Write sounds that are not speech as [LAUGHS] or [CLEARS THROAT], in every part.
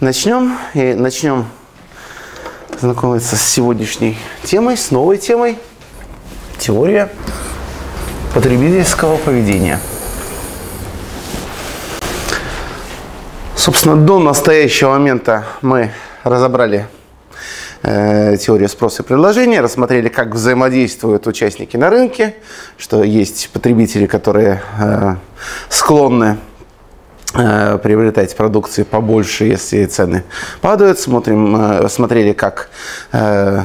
Начнем и начнем знакомиться с сегодняшней темой, с новой темой. Теория потребительского поведения. Собственно, до настоящего момента мы разобрали э, теорию спроса и предложения, рассмотрели, как взаимодействуют участники на рынке, что есть потребители, которые э, склонны э, приобретать продукции побольше, если цены падают. Смотрим, э, смотрели, как э,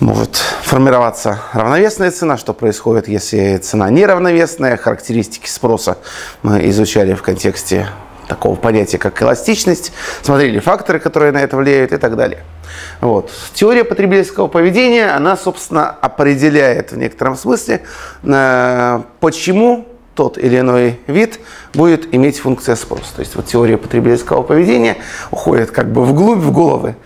может формироваться равновесная цена, что происходит, если цена неравновесная. Характеристики спроса мы изучали в контексте такого понятия, как эластичность, смотрели факторы, которые на это влияют и так далее. Вот. Теория потребительского поведения, она, собственно, определяет в некотором смысле, почему тот или иной вид будет иметь функцию спроса. То есть вот теория потребительского поведения уходит как бы вглубь, в головы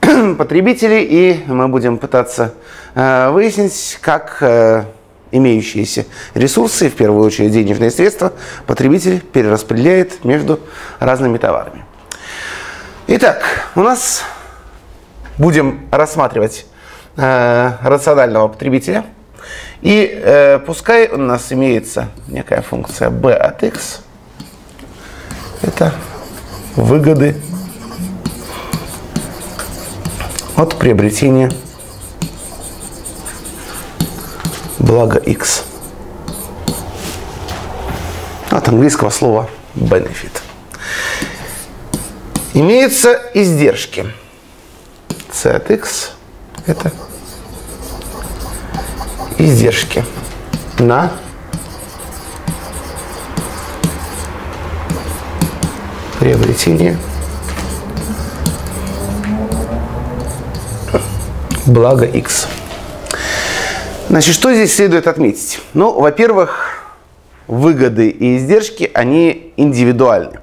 [CLEARS THROAT] потребителей, и мы будем пытаться э, выяснить, как э, имеющиеся ресурсы, в первую очередь денежные средства, потребитель перераспределяет между разными товарами. Итак, у нас будем рассматривать э, рационального потребителя. И э, пускай у нас имеется некая функция b от x. Это выгоды от приобретения блага x. От английского слова benefit. Имеются издержки. c от x это издержки на приобретение блага x. Значит, что здесь следует отметить? Ну, во-первых, выгоды и издержки, они индивидуальны.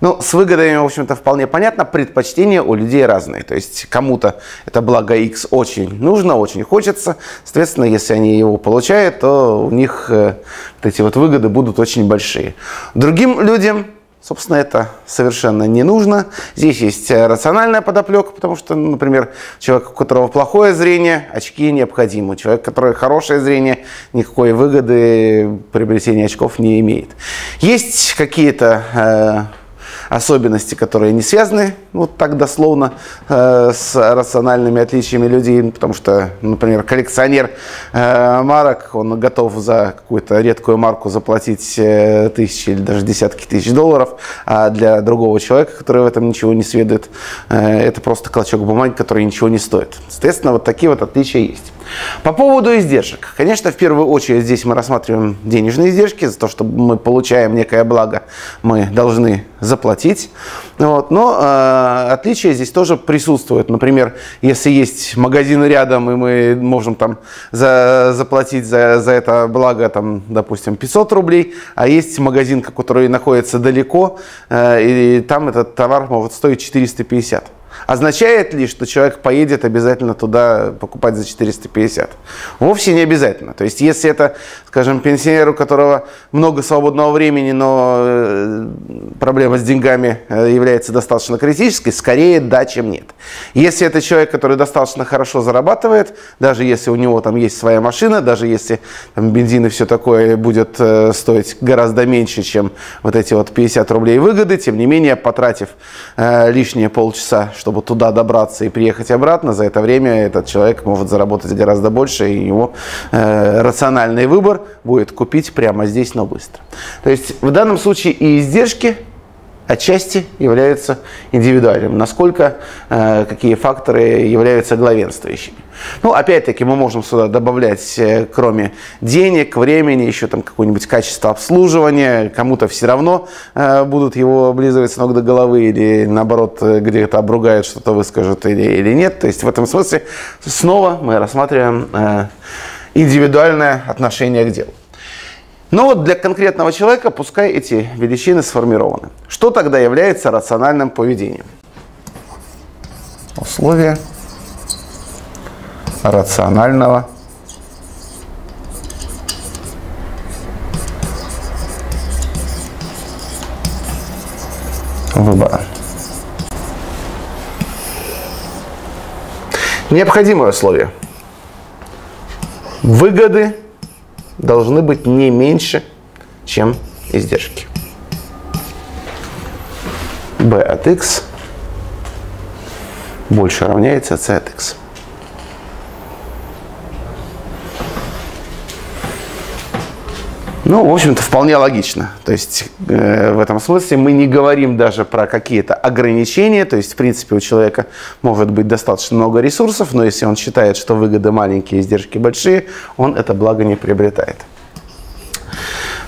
Ну, с выгодами, в общем-то, вполне понятно, предпочтения у людей разные. То есть кому-то это благо X очень нужно, очень хочется. Соответственно, если они его получают, то у них э, вот эти вот выгоды будут очень большие. Другим людям Собственно, это совершенно не нужно. Здесь есть э, рациональная подоплека, потому что, например, человек, у которого плохое зрение, очки необходимы. Человек, у которого хорошее зрение, никакой выгоды приобретения очков не имеет. Есть какие-то э, особенности, которые не связаны вот так дословно э, с рациональными отличиями людей, потому что, например, коллекционер э, марок, он готов за какую-то редкую марку заплатить э, тысячи или даже десятки тысяч долларов, а для другого человека, который в этом ничего не сведет, э, это просто клочок бумаги, который ничего не стоит. Соответственно, вот такие вот отличия есть. По поводу издержек. Конечно, в первую очередь здесь мы рассматриваем денежные издержки. За то, что мы получаем некое благо, мы должны заплатить. Вот. Но э, отличия здесь тоже присутствуют. Например, если есть магазин рядом, и мы можем там за, заплатить за, за это благо, там, допустим, 500 рублей, а есть магазин, который находится далеко, э, и там этот товар может стоить 450. Означает ли, что человек поедет обязательно туда покупать за 450? Вовсе не обязательно. То есть, если это, скажем, пенсионер, у которого много свободного времени, но э, проблема с деньгами э, является достаточно критической, скорее да, чем нет. Если это человек, который достаточно хорошо зарабатывает, даже если у него там есть своя машина, даже если там, бензин и все такое будет э, стоить гораздо меньше, чем вот эти вот 50 рублей выгоды, тем не менее, потратив э, лишние полчаса, чтобы туда добраться и приехать обратно, за это время этот человек может заработать гораздо больше, и его э, рациональный выбор будет купить прямо здесь, но быстро. То есть в данном случае и издержки отчасти являются индивидуальными. Насколько, э, какие факторы являются главенствующими. Ну, опять-таки, мы можем сюда добавлять, э, кроме денег, времени, еще там какое-нибудь качество обслуживания. Кому-то все равно э, будут его облизывать с ног до головы или, наоборот, э, где-то обругают, что-то выскажут или, или нет. То есть, в этом смысле снова мы рассматриваем э, индивидуальное отношение к делу. Но вот для конкретного человека пускай эти величины сформированы. Что тогда является рациональным поведением? Условия рационального выбора. Необходимое условие. Выгоды должны быть не меньше, чем издержки. b от x больше равняется c от x. Ну, в общем-то, вполне логично. То есть э, в этом смысле мы не говорим даже про какие-то ограничения. То есть, в принципе, у человека может быть достаточно много ресурсов, но если он считает, что выгоды маленькие, издержки большие, он это благо не приобретает.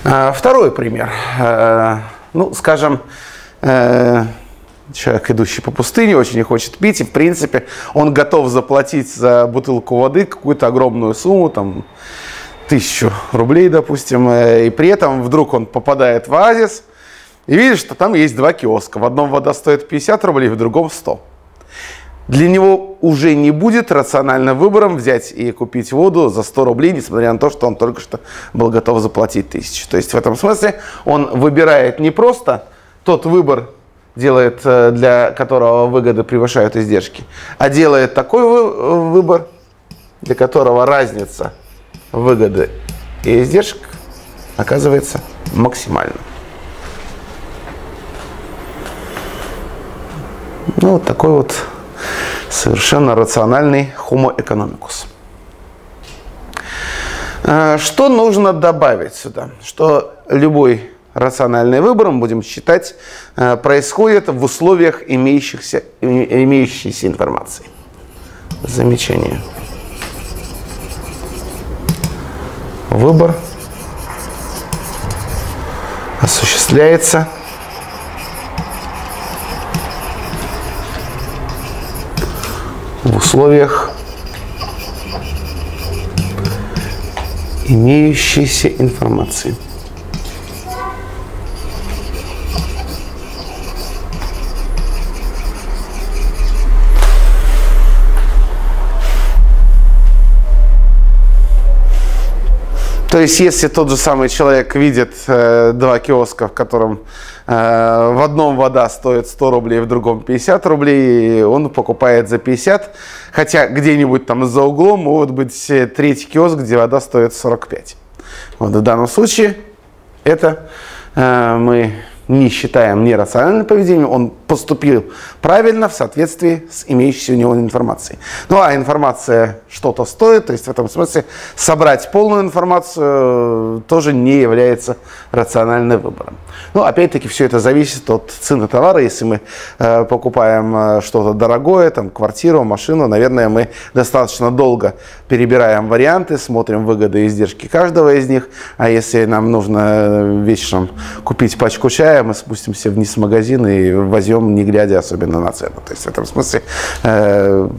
А, второй пример. Э, ну, скажем, э, человек, идущий по пустыне, очень не хочет пить, и, в принципе, он готов заплатить за бутылку воды какую-то огромную сумму, там, тысячу рублей, допустим, э, и при этом вдруг он попадает в оазис и видит, что там есть два киоска. В одном вода стоит 50 рублей, в другом 100. Для него уже не будет рациональным выбором взять и купить воду за 100 рублей, несмотря на то, что он только что был готов заплатить тысячу. То есть в этом смысле он выбирает не просто тот выбор, делает, э, для которого выгоды превышают издержки, а делает такой выбор, для которого разница выгоды и издержек оказывается максимальным. Ну, вот такой вот совершенно рациональный homo economicus. А, что нужно добавить сюда? Что любой рациональный выбор, мы будем считать, а, происходит в условиях имеющихся, имеющейся информации. Замечание. Выбор осуществляется в условиях имеющейся информации. То есть, если тот же самый человек видит э, два киоска, в котором э, в одном вода стоит 100 рублей, в другом 50 рублей, он покупает за 50, хотя где-нибудь там за углом может быть третий киоск, где вода стоит 45. Вот в данном случае это э, мы не считаем нерациональным поведением, он поступил правильно в соответствии с имеющейся у него информацией. Ну а информация что-то стоит, то есть в этом смысле собрать полную информацию тоже не является рациональным выбором. Ну опять-таки все это зависит от цены товара. Если мы э, покупаем э, что-то дорогое, там квартиру, машину, наверное, мы достаточно долго перебираем варианты, смотрим выгоды и издержки каждого из них. А если нам нужно э, вечером купить пачку чая, мы спустимся вниз в магазин и возьмем, не глядя особенно на цену. То есть в этом смысле э,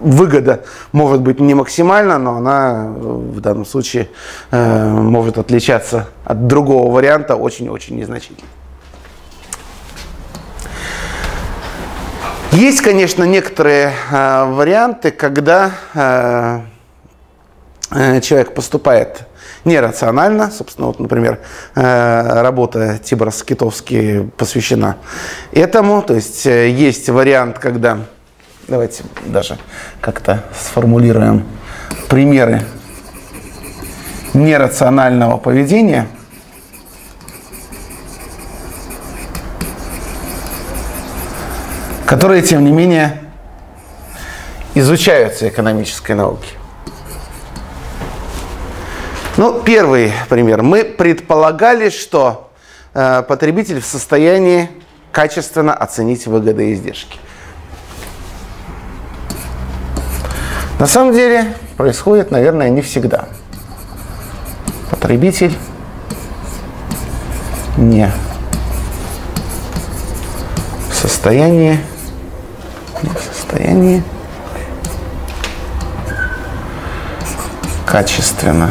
выгода может быть не максимальна, но она в данном случае э, может отличаться от другого варианта очень-очень незначительно. Есть, конечно, некоторые э, варианты, когда э, э, человек поступает нерационально. Собственно, вот, например, э, работа Тибора Скитовский посвящена этому. То есть э, есть вариант, когда... Давайте даже как-то сформулируем примеры нерационального поведения. которые, тем не менее, изучаются экономической науке. Ну, первый пример. Мы предполагали, что э, потребитель в состоянии качественно оценить выгоды и издержки. На самом деле происходит, наверное, не всегда. Потребитель не в состоянии, не в состоянии качественно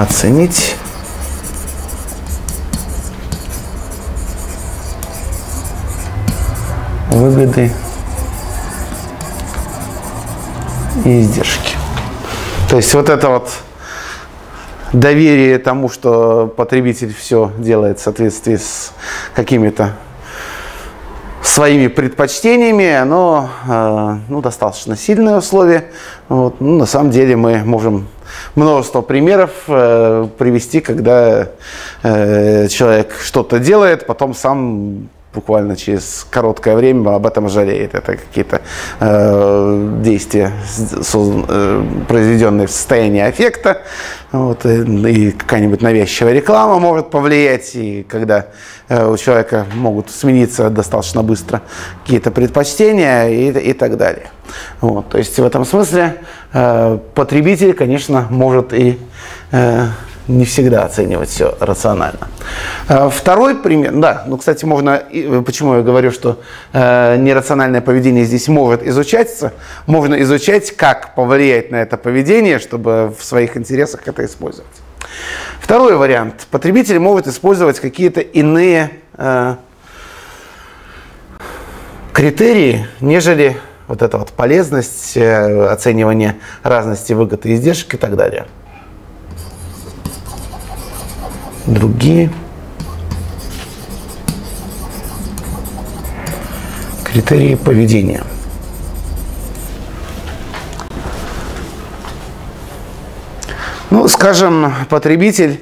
оценить выгоды и издержки. То есть вот это вот доверие тому, что потребитель все делает в соответствии с какими-то своими предпочтениями, оно э, ну, достаточно сильное условие. Вот. Ну, на самом деле мы можем множество примеров э, привести, когда э, человек что-то делает, потом сам буквально через короткое время об этом жалеет. Это какие-то э, действия, создан, э, произведенные в состоянии аффекта. Вот, и, и какая-нибудь навязчивая реклама может повлиять, и когда э, у человека могут смениться достаточно быстро какие-то предпочтения и, и так далее. Вот, то есть в этом смысле э, потребитель, конечно, может и э, не всегда оценивать все рационально. Э, второй пример, да, ну, кстати, можно, почему я говорю, что э, нерациональное поведение здесь может изучаться, можно изучать, как повлиять на это поведение, чтобы в своих интересах это использовать. Второй вариант. Потребители могут использовать какие-то иные э, критерии, нежели вот эта вот полезность, э, оценивание разности выгод и издержек и так далее. Другие критерии поведения. Ну, скажем, потребитель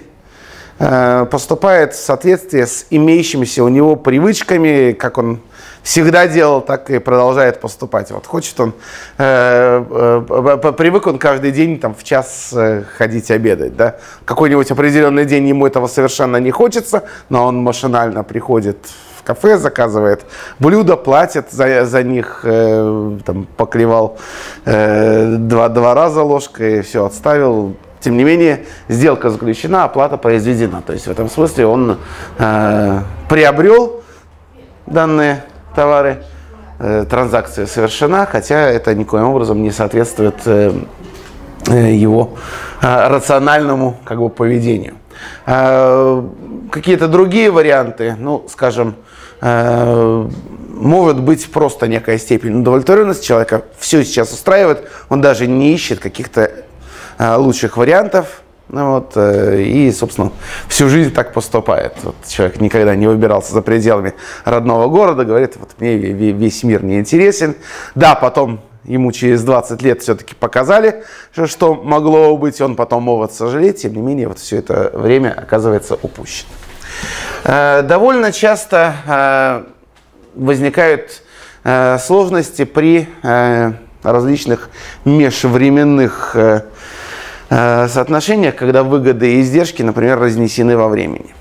э, поступает в соответствии с имеющимися у него привычками, как он всегда делал, так и продолжает поступать. Вот хочет он, э, э, привык он каждый день там, в час э, ходить обедать. Да? Какой-нибудь определенный день ему этого совершенно не хочется, но он машинально приходит в кафе, заказывает блюдо, платит за, за них, э, там, поклевал э, два, два раза ложкой, все, отставил, тем не менее, сделка заключена, оплата произведена. То есть в этом смысле он э, приобрел данные товары, э, транзакция совершена, хотя это никоим образом не соответствует э, э, его рациональному как бы, поведению. Какие-то другие варианты, ну, скажем, может быть просто некая степень удовлетворенности человека, все сейчас устраивает, он даже не ищет каких-то лучших вариантов, ну вот, э, и, собственно, всю жизнь так поступает. Вот человек никогда не выбирался за пределами родного города, говорит, вот мне весь мир не интересен. Да, потом ему через 20 лет все-таки показали, что могло быть, он потом может сожалеть, тем не менее, вот все это время оказывается упущено. Э, довольно часто э, возникают сложности при различных межвременных соотношениях, когда выгоды и издержки, например, разнесены во времени.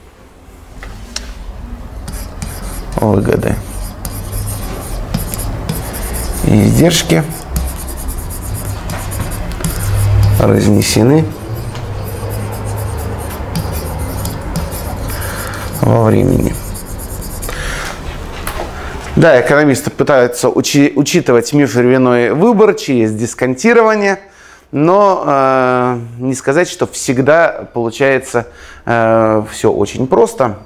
Выгоды и издержки разнесены во времени. Да, экономисты пытаются учи, учитывать межвременной выбор через дисконтирование – но э, не сказать, что всегда получается э, все очень просто.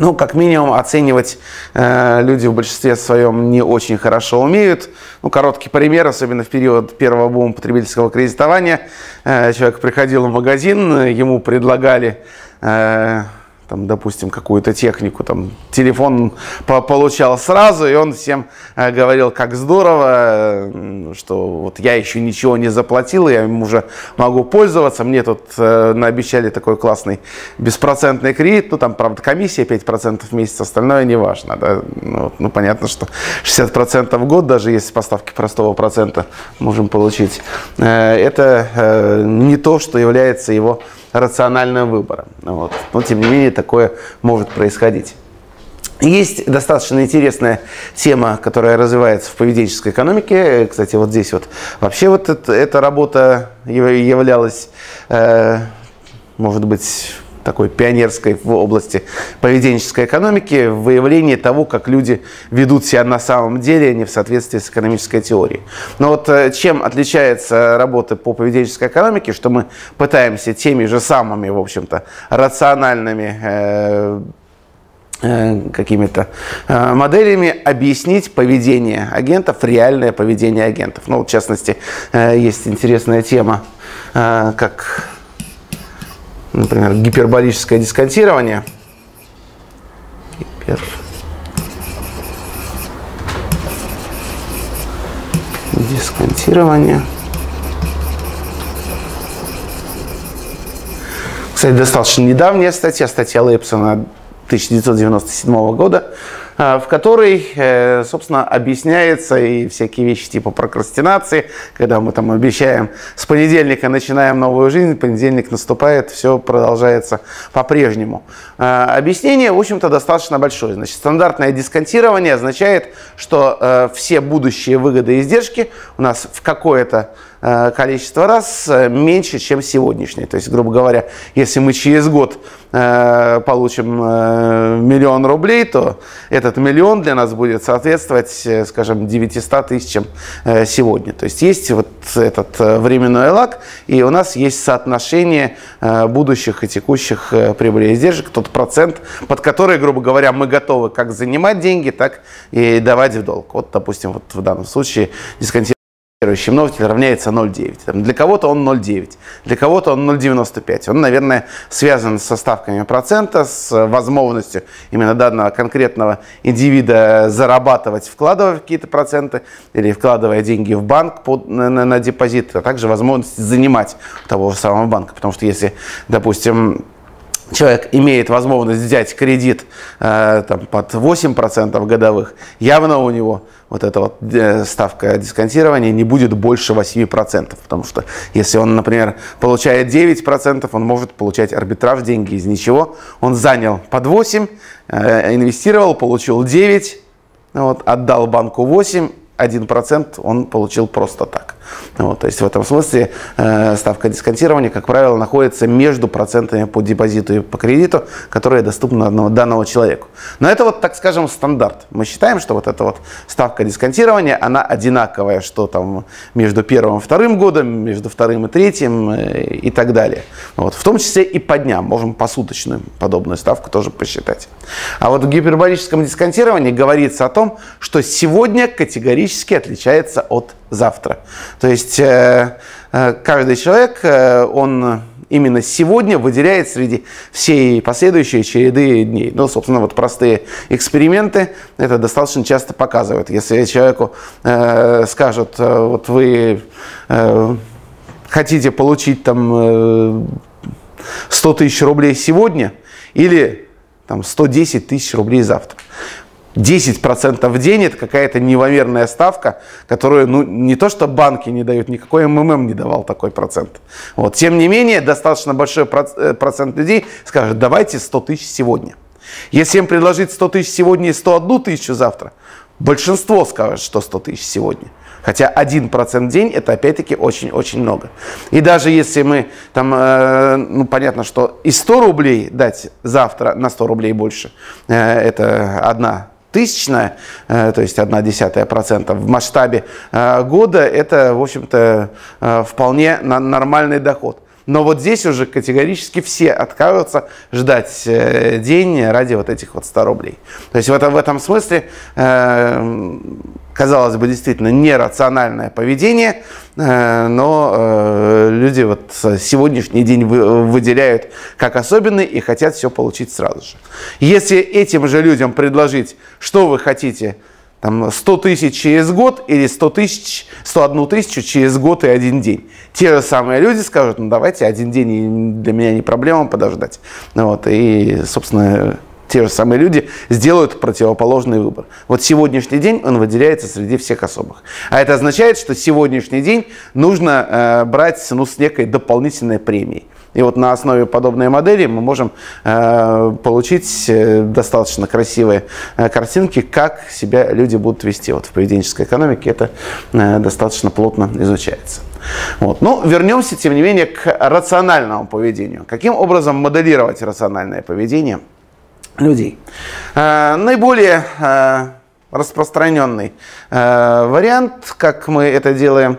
Ну, как минимум, оценивать э, люди в большинстве своем не очень хорошо умеют. Ну, короткий пример, особенно в период первого бума потребительского кредитования. Э, человек приходил в магазин, ему предлагали э, там, допустим, какую-то технику, там, телефон по получал сразу, и он всем э, говорил, как здорово, что вот я еще ничего не заплатил, я им уже могу пользоваться, мне тут э, наобещали такой классный беспроцентный кредит, ну, там, правда, комиссия 5% в месяц, остальное не важно, да? ну, ну, понятно, что 60% в год, даже если поставки простого процента можем получить, э, это э, не то, что является его рациональным выбором. Вот. Но, тем не менее, такое может происходить. Есть достаточно интересная тема, которая развивается в поведенческой экономике. Кстати, вот здесь вот вообще вот это, эта работа являлась, э, может быть, такой пионерской в области поведенческой экономики в выявлении того, как люди ведут себя на самом деле, а не в соответствии с экономической теорией. Но вот э, чем отличается работа по поведенческой экономике, что мы пытаемся теми же самыми, в общем-то, рациональными э, э, какими-то моделями объяснить поведение агентов, реальное поведение агентов. Ну, в частности, есть интересная тема, как например, гиперболическое дисконтирование. Гипер... Дисконтирование. Кстати, достаточно недавняя статья, статья Лейпсона 1997 года, в которой, э, собственно, объясняется и всякие вещи типа прокрастинации, когда мы там обещаем с понедельника начинаем новую жизнь, понедельник наступает, все продолжается по-прежнему. А, объяснение, в общем-то, достаточно большое. Значит, стандартное дисконтирование означает, что э, все будущие выгоды и издержки у нас в какое-то количество раз э, меньше, чем сегодняшний. То есть, грубо говоря, если мы через год э, получим миллион рублей, то этот миллион для нас будет соответствовать, скажем, 900 тысячам сегодня. То есть есть вот этот временной лак, и у нас есть соотношение будущих и текущих прибыли и издержек, тот процент, под который, грубо говоря, мы готовы как занимать деньги, так и давать в долг. Вот, допустим, вот в данном случае дисконтирование множитель равняется 0,9. Для кого-то он 0,9, для кого-то он 0,95. Он, наверное, связан со ставками процента, с возможностью именно данного конкретного индивида зарабатывать, вкладывая какие-то проценты или вкладывая деньги в банк под, на, на, на депозит, а также возможность занимать того же самого банка. Потому что если, допустим, человек имеет возможность взять кредит э, там, под 8% годовых, явно у него вот эта вот э, ставка дисконтирования не будет больше 8%, потому что если он, например, получает 9%, он может получать арбитраж деньги из ничего. Он занял под 8, э, инвестировал, получил 9, вот, отдал банку 8, 1% он получил просто так. Вот, то есть в этом смысле э, ставка дисконтирования, как правило, находится между процентами по депозиту и по кредиту, которые доступны одному, данному человеку. Но это вот, так скажем, стандарт. Мы считаем, что вот эта вот ставка дисконтирования, она одинаковая, что там между первым и вторым годом, между вторым и третьим э, и так далее. Вот, в том числе и по дням. Можем посуточную подобную ставку тоже посчитать. А вот в гиперболическом дисконтировании говорится о том, что сегодня категорически отличается от завтра. То есть э, э, каждый человек, э, он именно сегодня выделяет среди всей последующей череды дней. Ну, собственно, вот простые эксперименты это достаточно часто показывают. Если человеку э, скажут, вот вы э, хотите получить там э, 100 тысяч рублей сегодня или там 110 тысяч рублей завтра. 10% в день это какая-то неимоверная ставка, которую ну, не то что банки не дают, никакой МММ не давал такой процент. Вот. Тем не менее, достаточно большой э, процент людей скажет, давайте 100 тысяч сегодня. Если им предложить 100 тысяч сегодня и 101 тысячу завтра, большинство скажет, что 100 тысяч сегодня. Хотя 1% в день это опять-таки очень-очень много. И даже если мы там, э, ну понятно, что и 100 рублей дать завтра на 100 рублей больше, э, это одна тысячная, э, то есть одна десятая процента в масштабе э, года, это, в общем-то, э, вполне нормальный доход. Но вот здесь уже категорически все отказываются ждать день ради вот этих вот 100 рублей. То есть в этом, в этом смысле казалось бы, действительно нерациональное поведение, э, но э, люди вот сегодняшний день выделяют как особенный и хотят все получить сразу же. Если этим же людям предложить, что вы хотите, там 100 тысяч через год или 100 тысяч, 101 тысячу через год и один день. Те же самые люди скажут, ну давайте один день для меня не проблема подождать. Вот, и, собственно, те же самые люди сделают противоположный выбор. Вот сегодняшний день он выделяется среди всех особых. А это означает, что сегодняшний день нужно э, брать ну, с некой дополнительной премией. И вот на основе подобной модели мы можем э, получить э, достаточно красивые э, картинки, как себя люди будут вести. Вот в поведенческой экономике это достаточно плотно изучается. Вот. Но ну, вернемся, тем не менее, к рациональному поведению. Каким образом моделировать рациональное поведение? людей. Наиболее распространенный вариант, как мы это делаем,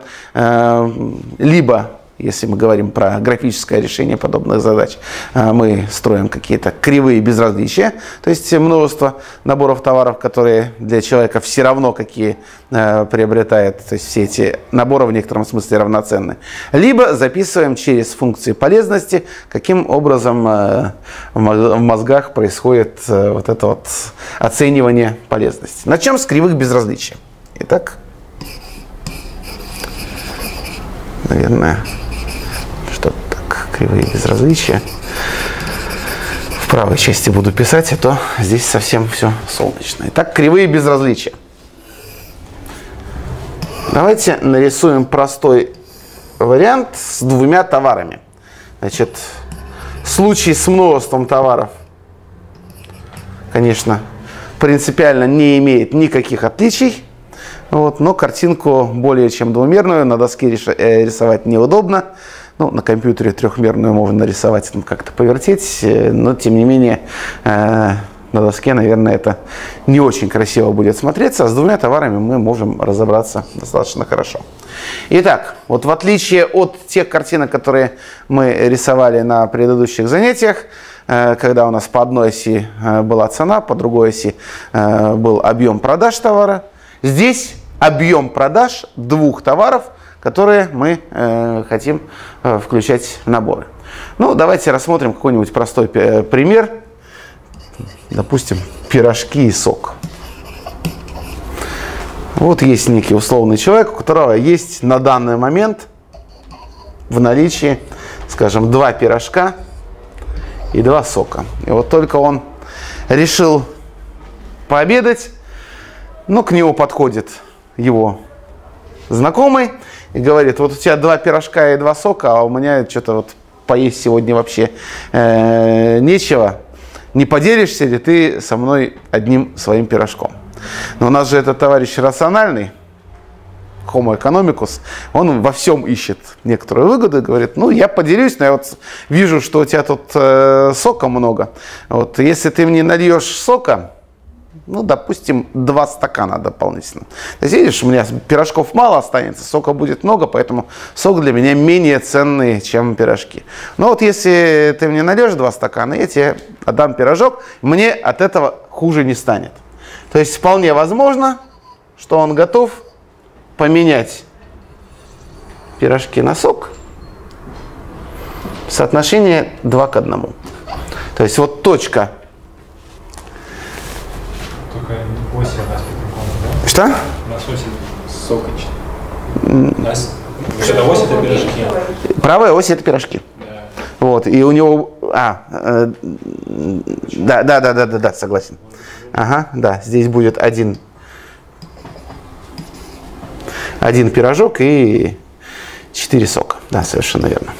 либо если мы говорим про графическое решение подобных задач, э, мы строим какие-то кривые безразличия, то есть множество наборов товаров, которые для человека все равно какие э, приобретает, то есть все эти наборы в некотором смысле равноценны. Либо записываем через функции полезности, каким образом э, в мозгах происходит вот это вот оценивание полезности. Начнем с кривых безразличия. Итак, наверное, кривые безразличия. В правой части буду писать, а то здесь совсем все солнечно. Итак, кривые безразличия. Давайте нарисуем простой вариант с двумя товарами. Значит, случай с множеством товаров, конечно, принципиально не имеет никаких отличий. Вот, но картинку более чем двумерную на доске э, рисовать неудобно. Ну, на компьютере трехмерную можно нарисовать, как-то повертеть, э, но тем не менее э, на доске, наверное, это не очень красиво будет смотреться, а с двумя товарами мы можем разобраться достаточно хорошо. Итак, вот в отличие от тех картинок, которые мы рисовали на предыдущих занятиях, когда у нас по одной оси была цена, по другой оси был объем продаж товара, здесь объем продаж двух товаров, которые мы э, хотим э, включать в наборы. Ну, давайте рассмотрим какой-нибудь простой э, пример. Допустим, пирожки и сок. Вот есть некий условный человек, у которого есть на данный момент в наличии, скажем, два пирожка и два сока. И вот только он решил пообедать, но к нему подходит его знакомый и говорит, вот у тебя два пирожка и два сока, а у меня что-то вот поесть сегодня вообще э, нечего. Не поделишься ли ты со мной одним своим пирожком? Но у нас же этот товарищ рациональный, Homo economicus, он во всем ищет некоторую выгоду и говорит, ну, я поделюсь, но я вот вижу, что у тебя тут э, сока много. Вот, если ты мне нальешь сока, ну, допустим, два стакана дополнительно. То есть, видишь, у меня пирожков мало останется, сока будет много, поэтому сок для меня менее ценный, чем пирожки. Но вот если ты мне нальешь два стакана, я тебе отдам пирожок, мне от этого хуже не станет. То есть, вполне возможно, что он готов поменять пирожки на сок соотношение 2 к 1. То есть вот точка Только ось у нас? Что? У нас ось сокоч. У нас ось это пирожки. Правая ось это пирожки. Да. Вот, и у него... А, э, да, да, да, да, да, да, согласен. Ага, да, здесь будет один, один пирожок и четыре сока. Да, совершенно верно.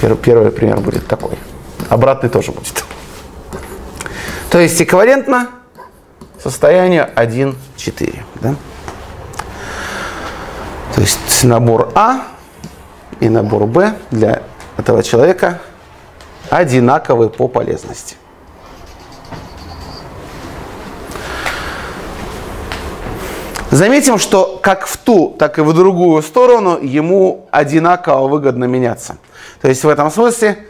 Первый, первый пример будет такой. Обратный тоже будет. То есть эквивалентно состоянию 1, 4. Да? То есть набор А и набор Б для этого человека одинаковы по полезности. Заметим, что как в ту, так и в другую сторону ему одинаково выгодно меняться. То есть в этом смысле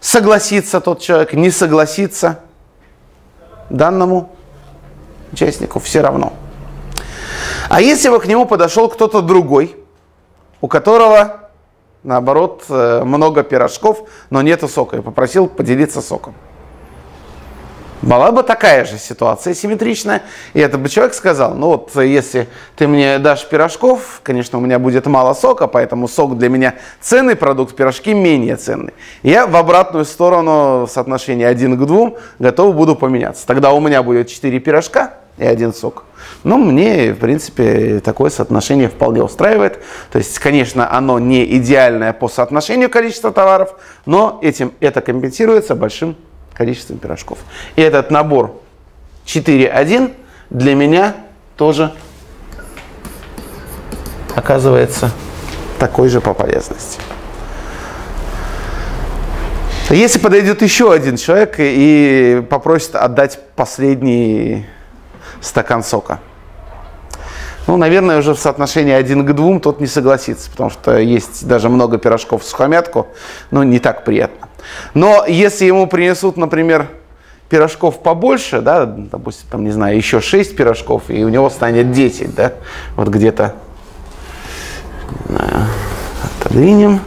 согласится тот человек, не согласится данному участнику все равно. А если бы к нему подошел кто-то другой, у которого, наоборот, э, много пирожков, но нету сока, и попросил поделиться соком. Была бы такая же ситуация симметричная, и этот бы человек сказал, ну вот если ты мне дашь пирожков, конечно, у меня будет мало сока, поэтому сок для меня ценный продукт, пирожки менее ценный. Я в обратную сторону соотношения 1 к 2 готов буду поменяться. Тогда у меня будет 4 пирожка, и один сок. Но мне, в принципе, такое соотношение вполне устраивает. То есть, конечно, оно не идеальное по соотношению количества товаров, но этим это компенсируется большим количеством пирожков. И этот набор 4.1 для меня тоже оказывается такой же по полезности. Если подойдет еще один человек и попросит отдать последний стакан сока. Ну, наверное, уже в соотношении один к двум тот не согласится, потому что есть даже много пирожков в сухомятку, но не так приятно. Но если ему принесут, например, пирожков побольше, да, допустим, там, не знаю, еще 6 пирожков, и у него станет 10, да, вот где-то, отодвинем.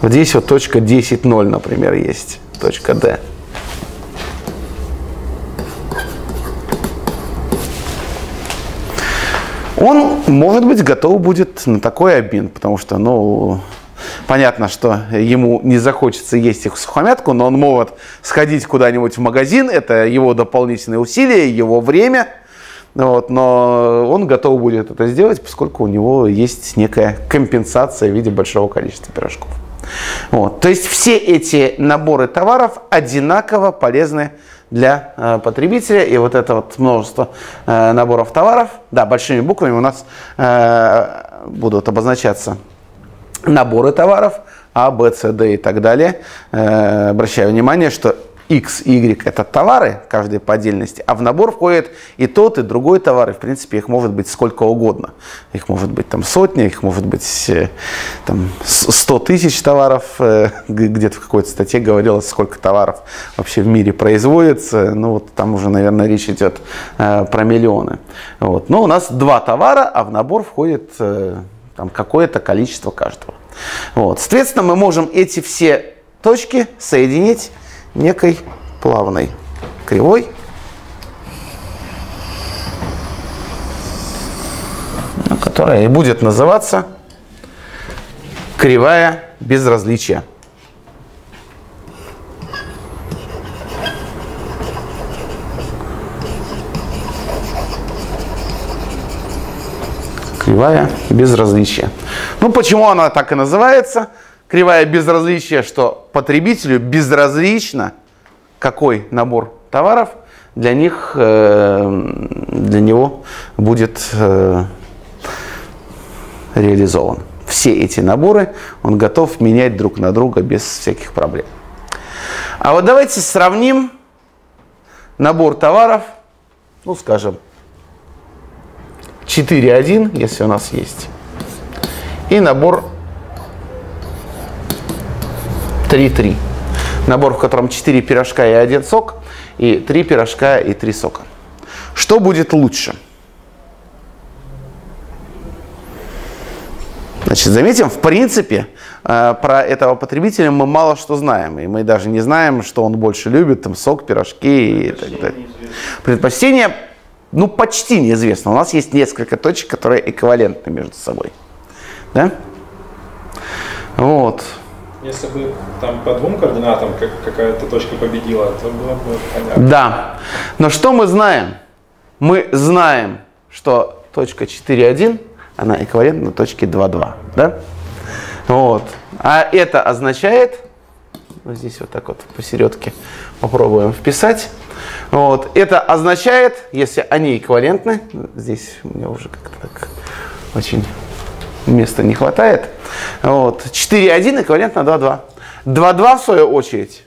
Вот здесь вот точка 10.0, например, есть, точка D. Он, может быть, готов будет на такой обмен, потому что, ну, Понятно, что ему не захочется есть их сухомятку, но он может сходить куда-нибудь в магазин, это его дополнительные усилия, его время, вот, но он готов будет это сделать, поскольку у него есть некая компенсация в виде большого количества пирожков. Вот. То есть все эти наборы товаров одинаково полезны для э, потребителя. И вот это вот множество э, наборов товаров, да, большими буквами у нас э, будут обозначаться наборы товаров А, Б, С, Д и так далее. Э, обращаю внимание, что X, Y – это товары, каждый по отдельности, а в набор входит и тот, и другой товар, и в принципе их может быть сколько угодно. Их может быть там сотня, их может быть э, там 100 тысяч товаров, э, где-то в какой-то статье говорилось, сколько товаров вообще в мире производится, ну вот там уже, наверное, речь идет про миллионы. Вот. Но у нас два товара, а в набор входит там какое-то количество каждого. Вот. Соответственно, мы можем эти все точки соединить некой плавной кривой. которая и будет называться кривая безразличия. Кривая безразличия. Ну, почему она так и называется? Кривая безразличия, что потребителю безразлично, какой набор товаров для них, э, для него будет э, реализован. Все эти наборы он готов менять друг на друга без всяких проблем. А вот давайте сравним набор товаров, ну, скажем, 4.1, если у нас есть, и набор 3.3. Набор, в котором 4 пирожка и 1 сок, и 3 пирожка и 3 сока. Что будет лучше? Значит, заметим, в принципе, э, про этого потребителя мы мало что знаем. И мы даже не знаем, что он больше любит, там, сок, пирожки и так далее. Предпочтение ну, почти неизвестно. У нас есть несколько точек, которые эквивалентны между собой. Да? Вот. Если бы там по двум координатам какая-то точка победила, то было бы понятно. Да. Но что мы знаем? Мы знаем, что точка 4,1, она эквивалентна точке 2,2. Да? Вот. А это означает, вот здесь вот так вот посередке попробуем вписать, вот. Это означает, если они эквивалентны, здесь у меня уже как-то так очень места не хватает, вот. 4,1 эквивалентно 2,2. 2,2 в свою очередь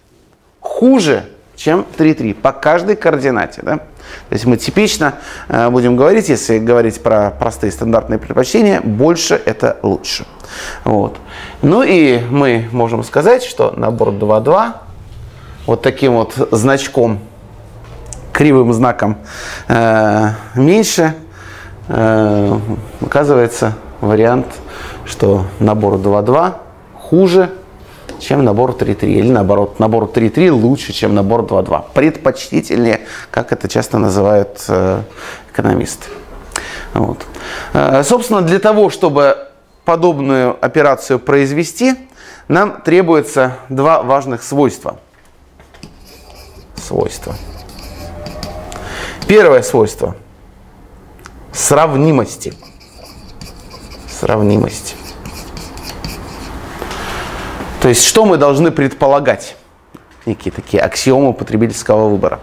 хуже, чем 3,3 по каждой координате. Да? То есть мы типично э, будем говорить, если говорить про простые стандартные предпочтения, больше это лучше. Вот. Ну и мы можем сказать, что набор 2,2 вот таким вот значком кривым знаком э, меньше, э, оказывается вариант, что набор 2.2 хуже, чем набор 3.3. Или наоборот, набор 3.3 лучше, чем набор 2.2. Предпочтительнее, как это часто называют э, экономисты. Вот. Э, собственно, для того, чтобы подобную операцию произвести, нам требуется два важных свойства. Свойства. Первое свойство – сравнимости. Сравнимости. То есть, что мы должны предполагать? Некие такие аксиомы потребительского выбора.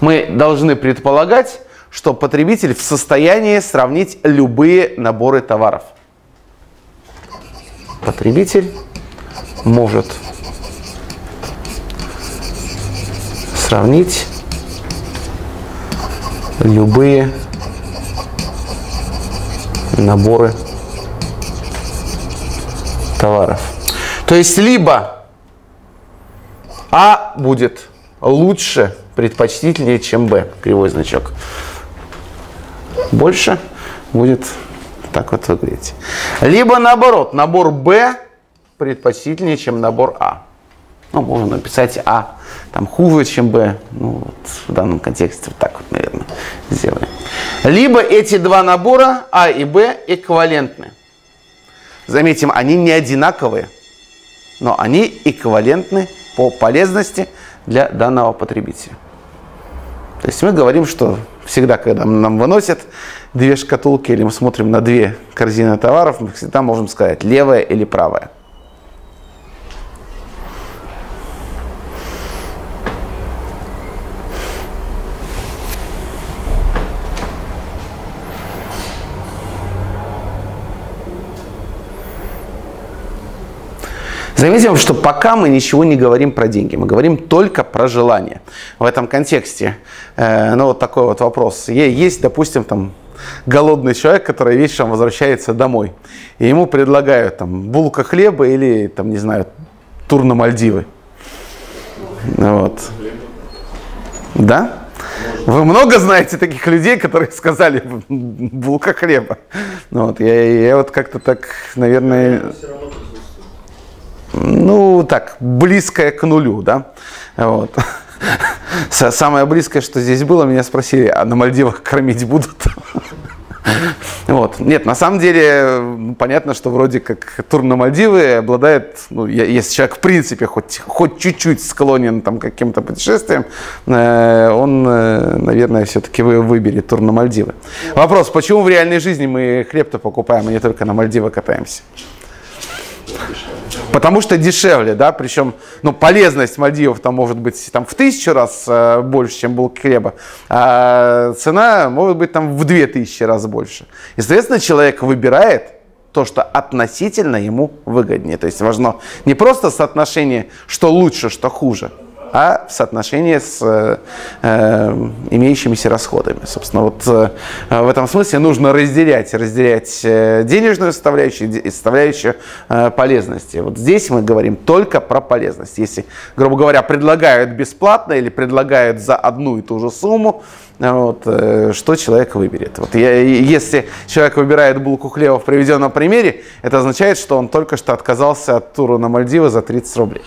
Мы должны предполагать, что потребитель в состоянии сравнить любые наборы товаров. Потребитель может сравнить любые наборы товаров. То есть либо А будет лучше, предпочтительнее, чем Б, кривой значок. Больше будет так вот выглядеть. Либо наоборот, набор Б предпочтительнее, чем набор А. Ну, можно написать А там хуже, чем Б. Ну, вот в данном контексте вот так вот, наверное, сделаем. Либо эти два набора А и Б эквивалентны. Заметим, они не одинаковые, но они эквивалентны по полезности для данного потребителя. То есть мы говорим, что всегда, когда нам выносят две шкатулки или мы смотрим на две корзины товаров, мы всегда можем сказать левая или правая. Заметим, что пока мы ничего не говорим про деньги, мы говорим только про желание. В этом контексте, э, ну вот такой вот вопрос. Есть, допустим, там голодный человек, который вечером возвращается домой, и ему предлагают там булка хлеба или там, не знаю, тур на Мальдивы. Вот. Да? Вы много знаете таких людей, которые сказали булка хлеба. Ну, вот, я, я вот как-то так, наверное ну, так, близкое к нулю, да. Вот. Самое близкое, что здесь было, меня спросили, а на Мальдивах кормить будут? Вот. Нет, на самом деле, понятно, что вроде как тур на Мальдивы обладает, ну, если человек в принципе хоть, хоть чуть-чуть склонен там, к каким-то путешествиям, э, он, э, наверное, все-таки выберет тур на Мальдивы. Вопрос, почему в реальной жизни мы хлеб-то покупаем, а не только на Мальдивы катаемся? Потому что дешевле, да, причем, ну, полезность Мальдивов там может быть там в тысячу раз э, больше, чем булка хлеба, а цена может быть там в две тысячи раз больше. И, соответственно, человек выбирает то, что относительно ему выгоднее. То есть важно не просто соотношение, что лучше, что хуже, а в соотношении с э, э, имеющимися расходами. Собственно, вот э, в этом смысле нужно разделять, разделять э, денежную составляющую и составляющую э, полезности. Вот здесь мы говорим только про полезность. Если, грубо говоря, предлагают бесплатно или предлагают за одну и ту же сумму, вот, э, что человек выберет. Вот я, если человек выбирает булку хлеба в приведенном примере, это означает, что он только что отказался от тура на Мальдивы за 30 рублей.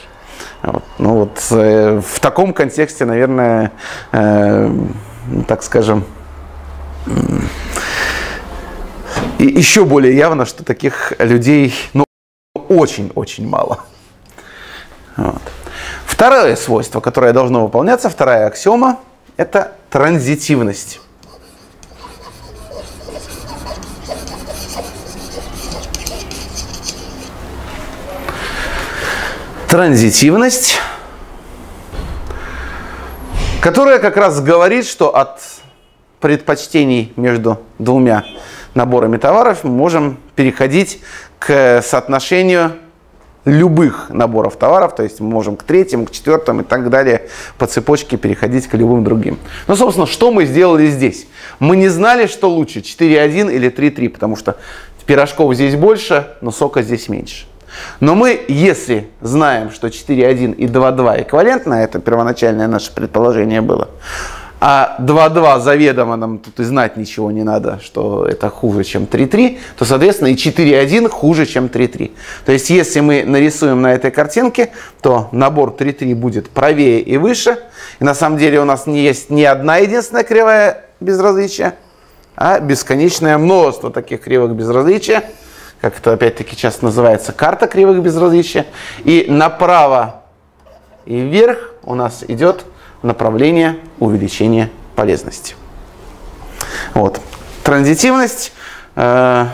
Вот. Ну вот э, в таком контексте, наверное, э, так скажем, и еще более явно, что таких людей ну, очень-очень мало. Вот. Второе свойство, которое должно выполняться, вторая аксиома, это транзитивность. Транзитивность, которая как раз говорит, что от предпочтений между двумя наборами товаров мы можем переходить к соотношению любых наборов товаров, то есть мы можем к третьему, к четвертому и так далее по цепочке переходить к любым другим. Ну, собственно, что мы сделали здесь? Мы не знали, что лучше, 4.1 или 3.3, потому что пирожков здесь больше, но сока здесь меньше. Но мы, если знаем, что 4.1 и 2.2 эквивалентно, это первоначальное наше предположение было, а 2.2 заведомо нам тут и знать ничего не надо, что это хуже, чем 3.3, то, соответственно, и 4.1 хуже, чем 3.3. То есть, если мы нарисуем на этой картинке, то набор 3.3 будет правее и выше. И на самом деле у нас не есть ни одна единственная кривая безразличия, а бесконечное множество таких кривых безразличия – как это опять-таки часто называется, карта кривых безразличия. И направо и вверх у нас идет направление увеличения полезности. Вот. Транзитивность э,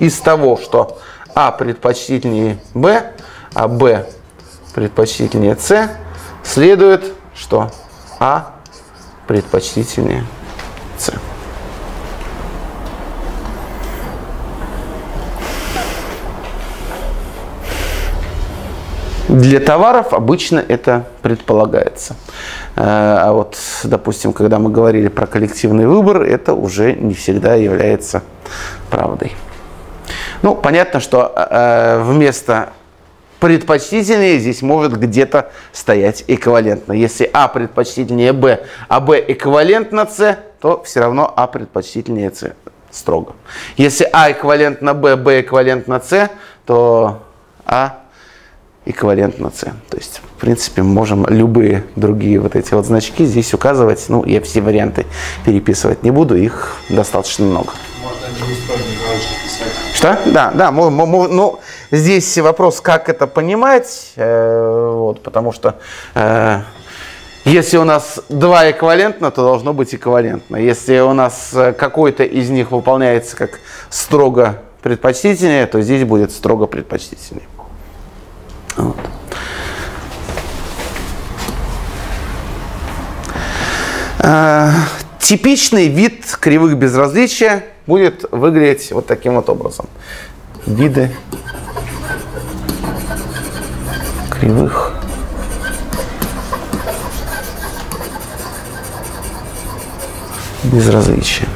из того, что А предпочтительнее Б, а Б предпочтительнее С, следует, что А предпочтительнее Для товаров обычно это предполагается. Э, а вот, допустим, когда мы говорили про коллективный выбор, это уже не всегда является правдой. Ну, понятно, что э, вместо предпочтительнее здесь может где-то стоять эквивалентно. Если А предпочтительнее Б, а Б эквивалентно С, то все равно А предпочтительнее С строго. Если А эквивалентно Б, Б эквивалентно С, то А эквивалентно С. То есть, в принципе, можем любые другие вот эти вот значки здесь указывать. Ну, я все варианты переписывать не буду, их достаточно много. Можно не писать. Что? Да, да. Ну, здесь вопрос, как это понимать, э, вот, потому что э, если у нас два эквивалентно, то должно быть эквивалентно. Если у нас э, какой-то из них выполняется как строго предпочтительнее, то здесь будет строго предпочтительнее. Вот. А, типичный вид кривых безразличия будет выглядеть вот таким вот образом. Виды кривых безразличия.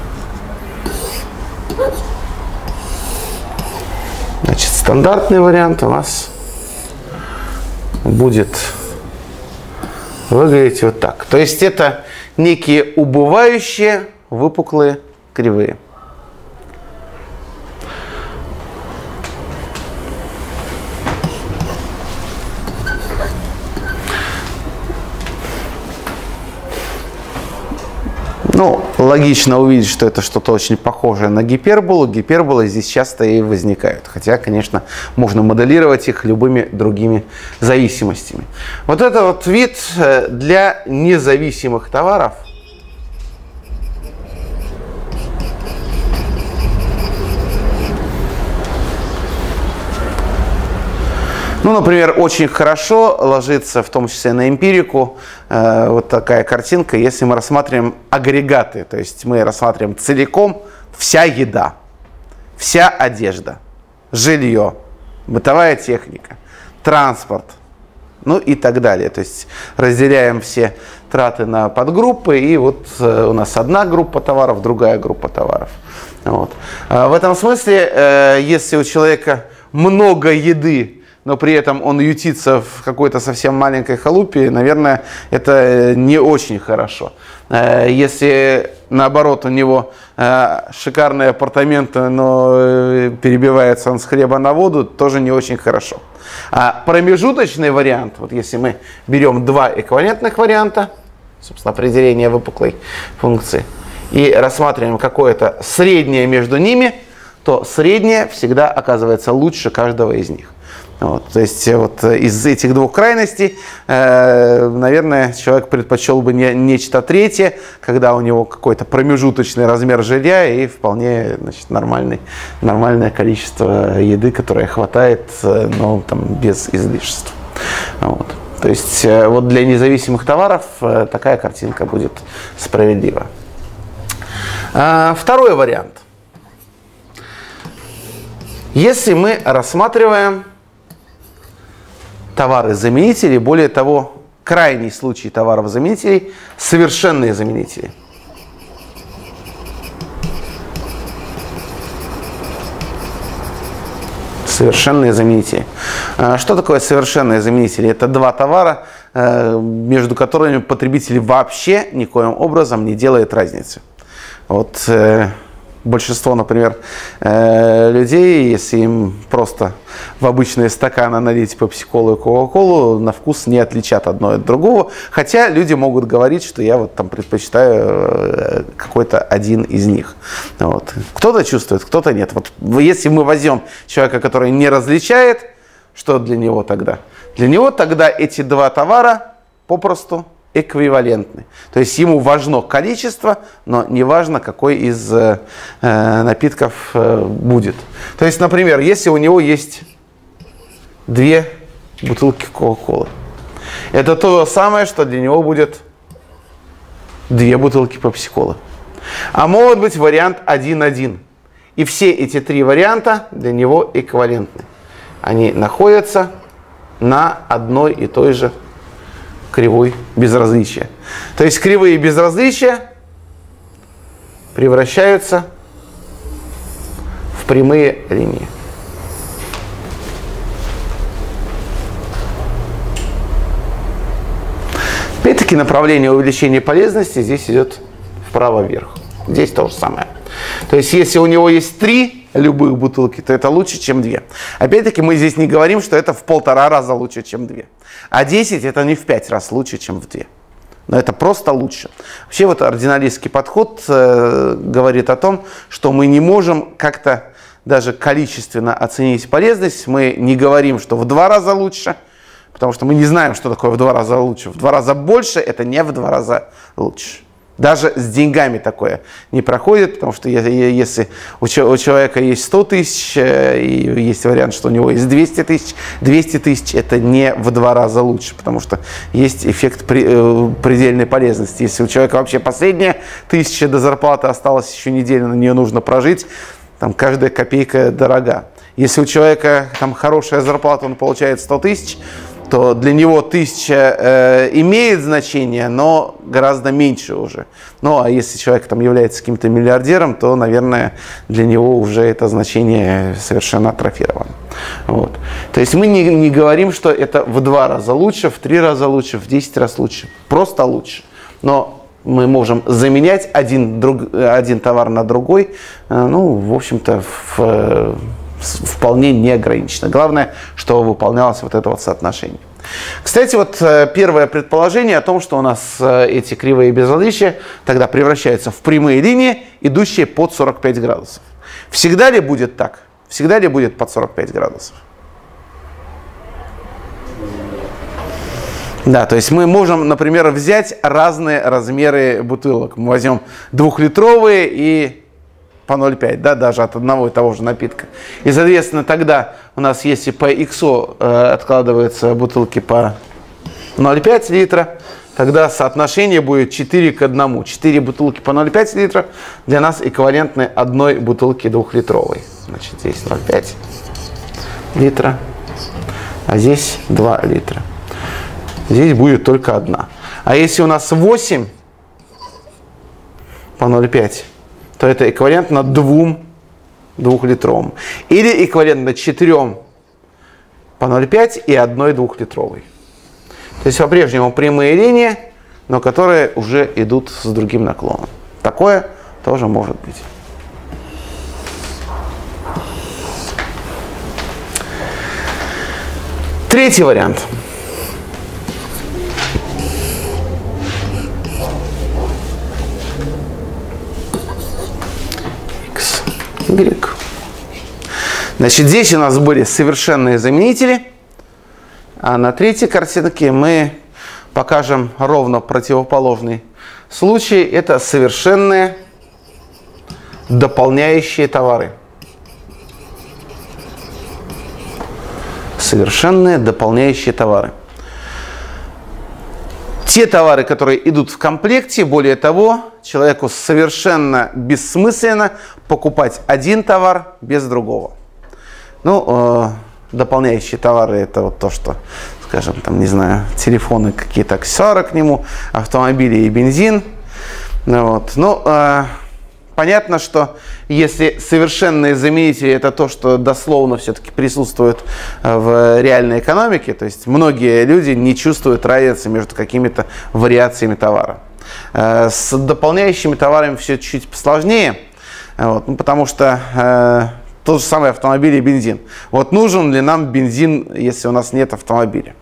Значит, стандартный вариант у нас будет выглядеть вот так. То есть это некие убывающие выпуклые кривые. Ну, логично увидеть, что это что-то очень похожее на гиперболу. Гиперболы здесь часто и возникают. Хотя, конечно, можно моделировать их любыми другими зависимостями. Вот это вот вид э, для независимых товаров – Ну, например, очень хорошо ложится, в том числе на эмпирику, вот такая картинка, если мы рассматриваем агрегаты, то есть мы рассматриваем целиком вся еда, вся одежда, жилье, бытовая техника, транспорт, ну и так далее. То есть разделяем все траты на подгруппы, и вот э, у нас одна группа товаров, другая группа товаров. Вот. А в этом смысле, э, если у человека много еды, но при этом он ютится в какой-то совсем маленькой халупе, наверное, это э, не очень хорошо. Э, если наоборот у него э, шикарные апартаменты, но перебивается он с хлеба на воду, тоже не очень хорошо. А промежуточный вариант, вот если мы берем два эквивалентных варианта, собственно, определение выпуклой функции, и рассматриваем какое-то среднее между ними, то среднее всегда оказывается лучше каждого из них. Вот, то есть э, вот э, из этих двух крайностей, э, наверное, человек предпочел бы не, нечто третье, когда у него какой-то промежуточный размер жилья и вполне значит, нормальный, нормальное количество еды, которое хватает, но там без излишеств. Вот. То есть вот для независимых товаров такая картинка будет справедлива. А, второй вариант. Если мы рассматриваем товары-заменители, более того, крайний случай товаров-заменителей – совершенные заменители. Совершенные заменители. А, что такое совершенные заменители? Это два товара, э, между которыми потребитель вообще никоим образом не делает разницы. Вот э, большинство, например, э, людей, если им просто в обычные стаканы налить пепси-колу и кока-колу, на вкус не отличат одно от другого. Хотя люди могут говорить, что я вот там предпочитаю э, какой-то один из них. Вот. Кто-то чувствует, кто-то нет. Вот если мы возьмем человека, который не различает, что для него тогда? Для него тогда эти два товара попросту эквивалентны. То есть ему важно количество, но не важно, какой из э, э, напитков э, будет. То есть, например, если у него есть две бутылки Кока-Колы, это то же самое, что для него будет две бутылки Пепси-Колы. А может быть вариант 1-1. И все эти три варианта для него эквивалентны. Они находятся на одной и той же кривой безразличия. То есть кривые безразличия превращаются в прямые линии. Опять-таки направление увеличения полезности здесь идет вправо-вверх. Здесь то же самое. То есть если у него есть три любых бутылки, то это лучше, чем две. Опять-таки мы здесь не говорим, что это в полтора раза лучше, чем две. А 10 это не в пять раз лучше, чем в две. Но это просто лучше. Вообще вот ординалистский подход э, говорит о том, что мы не можем как-то даже количественно оценить полезность. Мы не говорим, что в два раза лучше – Потому что мы не знаем, что такое в два раза лучше. В два раза больше – это не в два раза лучше. Даже с деньгами такое не проходит, потому что если у человека есть 100 тысяч, э, и есть вариант, что у него есть 200 тысяч, 200 тысяч – это не в два раза лучше, потому что есть эффект э, предельной полезности. Если у человека вообще последняя тысяча до зарплаты осталась еще неделя, на нее нужно прожить, там каждая копейка дорога. Если у человека там хорошая зарплата, он получает 100 тысяч, то для него тысяча э, имеет значение, но гораздо меньше уже. Ну, а если человек там является каким-то миллиардером, то, наверное, для него уже это значение совершенно атрофировано. Вот. То есть мы не, не говорим, что это в два раза лучше, в три раза лучше, в десять раз лучше. Просто лучше. Но мы можем заменять один, друг, один товар на другой, э, ну, в общем-то, в вполне неограниченно. Главное, что выполнялось вот это вот соотношение. Кстати, вот э, первое предположение о том, что у нас э, эти кривые безразличия тогда превращаются в прямые линии, идущие под 45 градусов. Всегда ли будет так? Всегда ли будет под 45 градусов? Да, то есть мы можем, например, взять разные размеры бутылок. Мы возьмем двухлитровые и по 0,5, да, даже от одного и того же напитка. И, соответственно, тогда у нас, если по X э, откладываются бутылки по 0,5 литра, тогда соотношение будет 4 к 1. 4 бутылки по 0,5 литра для нас эквивалентны одной бутылке двухлитровой. Значит, здесь 0,5 литра, а здесь 2 литра. Здесь будет только одна. А если у нас 8 по 0,5, то это эквивалентно двум двухлитровым. Или эквивалентно четырем по 0,5 и одной двухлитровой. То есть по-прежнему прямые линии, но которые уже идут с другим наклоном. Такое тоже может быть. Третий вариант – Y. Значит, здесь у нас были совершенные заменители, а на третьей картинке мы покажем ровно противоположный случай. Это совершенные дополняющие товары. Совершенные дополняющие товары. Те товары, которые идут в комплекте, более того, человеку совершенно бессмысленно покупать один товар без другого. Ну, э, дополняющие товары это вот то, что, скажем, там, не знаю, телефоны, какие-то аксессуары к нему, автомобили и бензин. Вот. Ну, э, понятно, что если совершенные заменители это то, что дословно все-таки присутствует э, в реальной экономике, то есть многие люди не чувствуют разницы между какими-то вариациями товара. Э, с дополняющими товарами все чуть посложнее, вот, ну, потому что э, тот же самый автомобиль и бензин. Вот нужен ли нам бензин, если у нас нет автомобиля?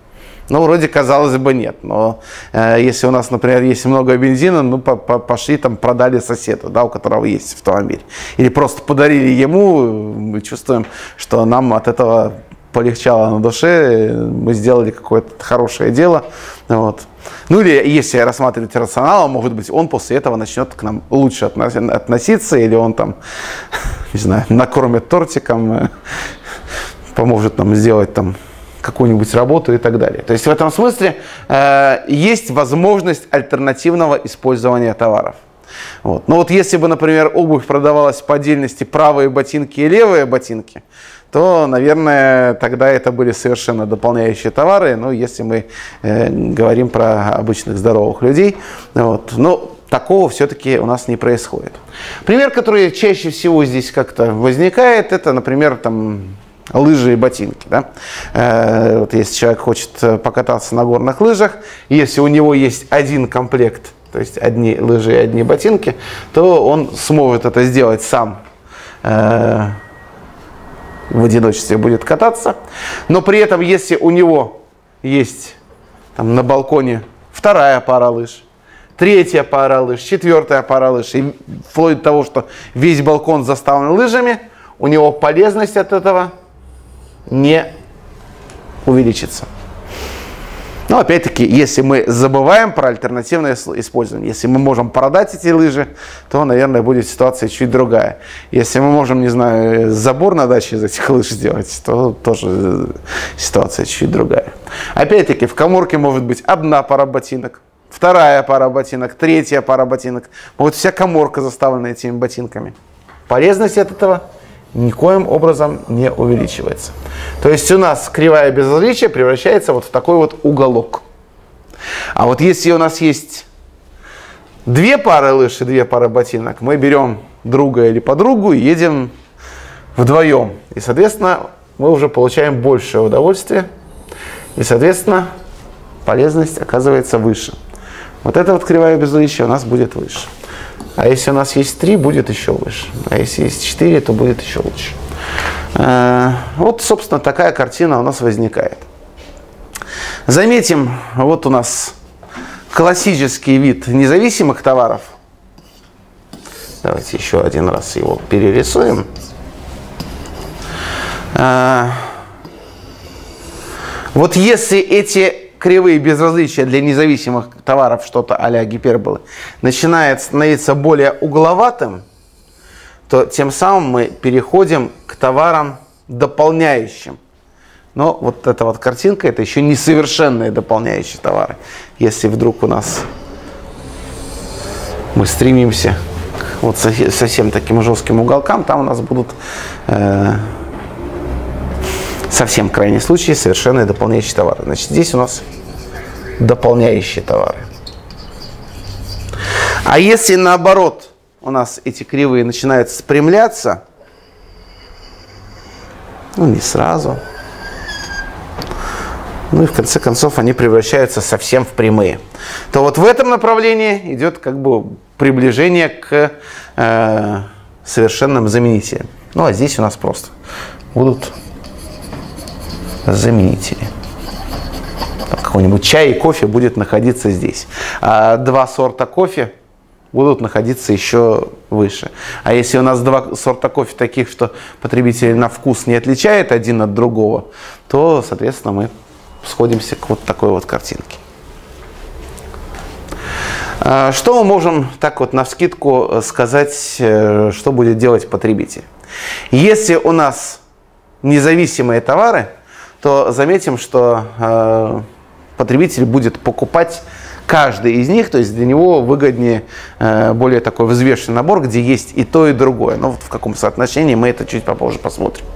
Ну, вроде казалось бы нет, но э, если у нас, например, есть много бензина, ну, по -по пошли там продали соседу, да, у которого есть автомобиль. Или просто подарили ему, мы чувствуем, что нам от этого полегчало на душе, мы сделали какое-то хорошее дело. Вот. Ну или если рассматривать рационалом, может быть, он после этого начнет к нам лучше относиться, или он там, [LAUGHS] не знаю, накормит тортиком, э, поможет нам сделать там какую-нибудь работу и так далее. То есть в этом смысле э, есть возможность альтернативного использования товаров. Вот. Но вот если бы, например, обувь продавалась по отдельности правые ботинки и левые ботинки, то, наверное, тогда это были совершенно дополняющие товары. Ну, если мы э, говорим про обычных здоровых людей, вот. Но такого все-таки у нас не происходит. Пример, который чаще всего здесь как-то возникает, это, например, там лыжи и ботинки. Да? Э, вот если человек хочет покататься на горных лыжах, если у него есть один комплект, то есть одни лыжи и одни ботинки, то он сможет это сделать сам э, в одиночестве будет кататься. Но при этом, если у него есть там, на балконе вторая пара лыж, третья пара лыж, четвертая пара лыж, и вплоть до того, что весь балкон заставлен лыжами, у него полезность от этого не увеличится. Но опять-таки, если мы забываем про альтернативное использование, если мы можем продать эти лыжи, то, наверное, будет ситуация чуть другая. Если мы можем, не знаю, забор на даче из этих лыж сделать, то тоже ситуация чуть другая. Опять-таки, в коморке может быть одна пара ботинок, вторая пара ботинок, третья пара ботинок. Вот вся коморка заставлена этими ботинками. Полезность от этого никоим образом не увеличивается. То есть у нас кривая безразличия превращается вот в такой вот уголок. А вот если у нас есть две пары лыж и две пары ботинок, мы берем друга или подругу и едем вдвоем. И, соответственно, мы уже получаем большее удовольствие. И, соответственно, полезность оказывается выше. Вот эта вот кривая безразличия у нас будет выше. А если у нас есть 3, будет еще выше. А если есть 4, то будет еще лучше. Э, вот, собственно, такая картина у нас возникает. Заметим, вот у нас классический вид независимых товаров. Давайте еще один раз его перерисуем. Э, вот если эти кривые безразличия для независимых товаров, что-то а-ля гиперболы, начинает становиться более угловатым, то тем самым мы переходим к товарам дополняющим. Но вот эта вот картинка, это еще несовершенные дополняющие товары. Если вдруг у нас мы стремимся вот совсем таким жестким уголкам, там у нас будут э, совсем крайний случай совершенные дополняющие товары. Значит, здесь у нас дополняющие товары. А если наоборот у нас эти кривые начинают спрямляться, ну не сразу, ну и в конце концов они превращаются совсем в прямые, то вот в этом направлении идет как бы приближение к э, совершенным заменителям. Ну а здесь у нас просто будут заменители. Какой-нибудь чай и кофе будет находиться здесь. А два сорта кофе будут находиться еще выше. А если у нас два сорта кофе таких, что потребитель на вкус не отличает один от другого, то, соответственно, мы сходимся к вот такой вот картинке. А, что мы можем так вот на вскидку сказать, э, что будет делать потребитель? Если у нас независимые товары, то заметим, что э, потребитель будет покупать каждый из них, то есть для него выгоднее э, более такой взвешенный набор, где есть и то, и другое. Но вот в каком соотношении мы это чуть попозже посмотрим.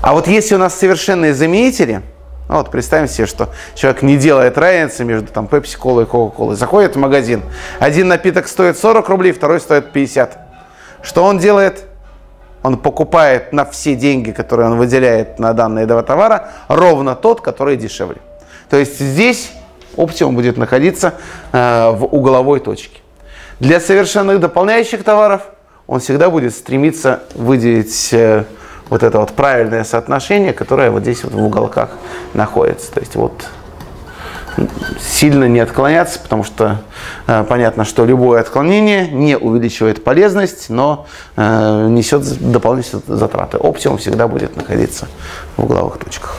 А вот если у нас совершенные заменители, ну вот представим себе, что человек не делает разницы между там Pepsi Cola и Coca-Cola, заходит в магазин, один напиток стоит 40 рублей, второй стоит 50. Что он делает? Он покупает на все деньги, которые он выделяет на данные два товара, ровно тот, который дешевле. То есть здесь оптимум будет находиться э, в угловой точке. Для совершенных дополняющих товаров он всегда будет стремиться выделить э, вот это вот правильное соотношение, которое вот здесь вот в уголках находится. То есть вот сильно не отклоняться, потому что э, понятно, что любое отклонение не увеличивает полезность, но э, несет дополнительные затраты. Оптимум всегда будет находиться в угловых точках.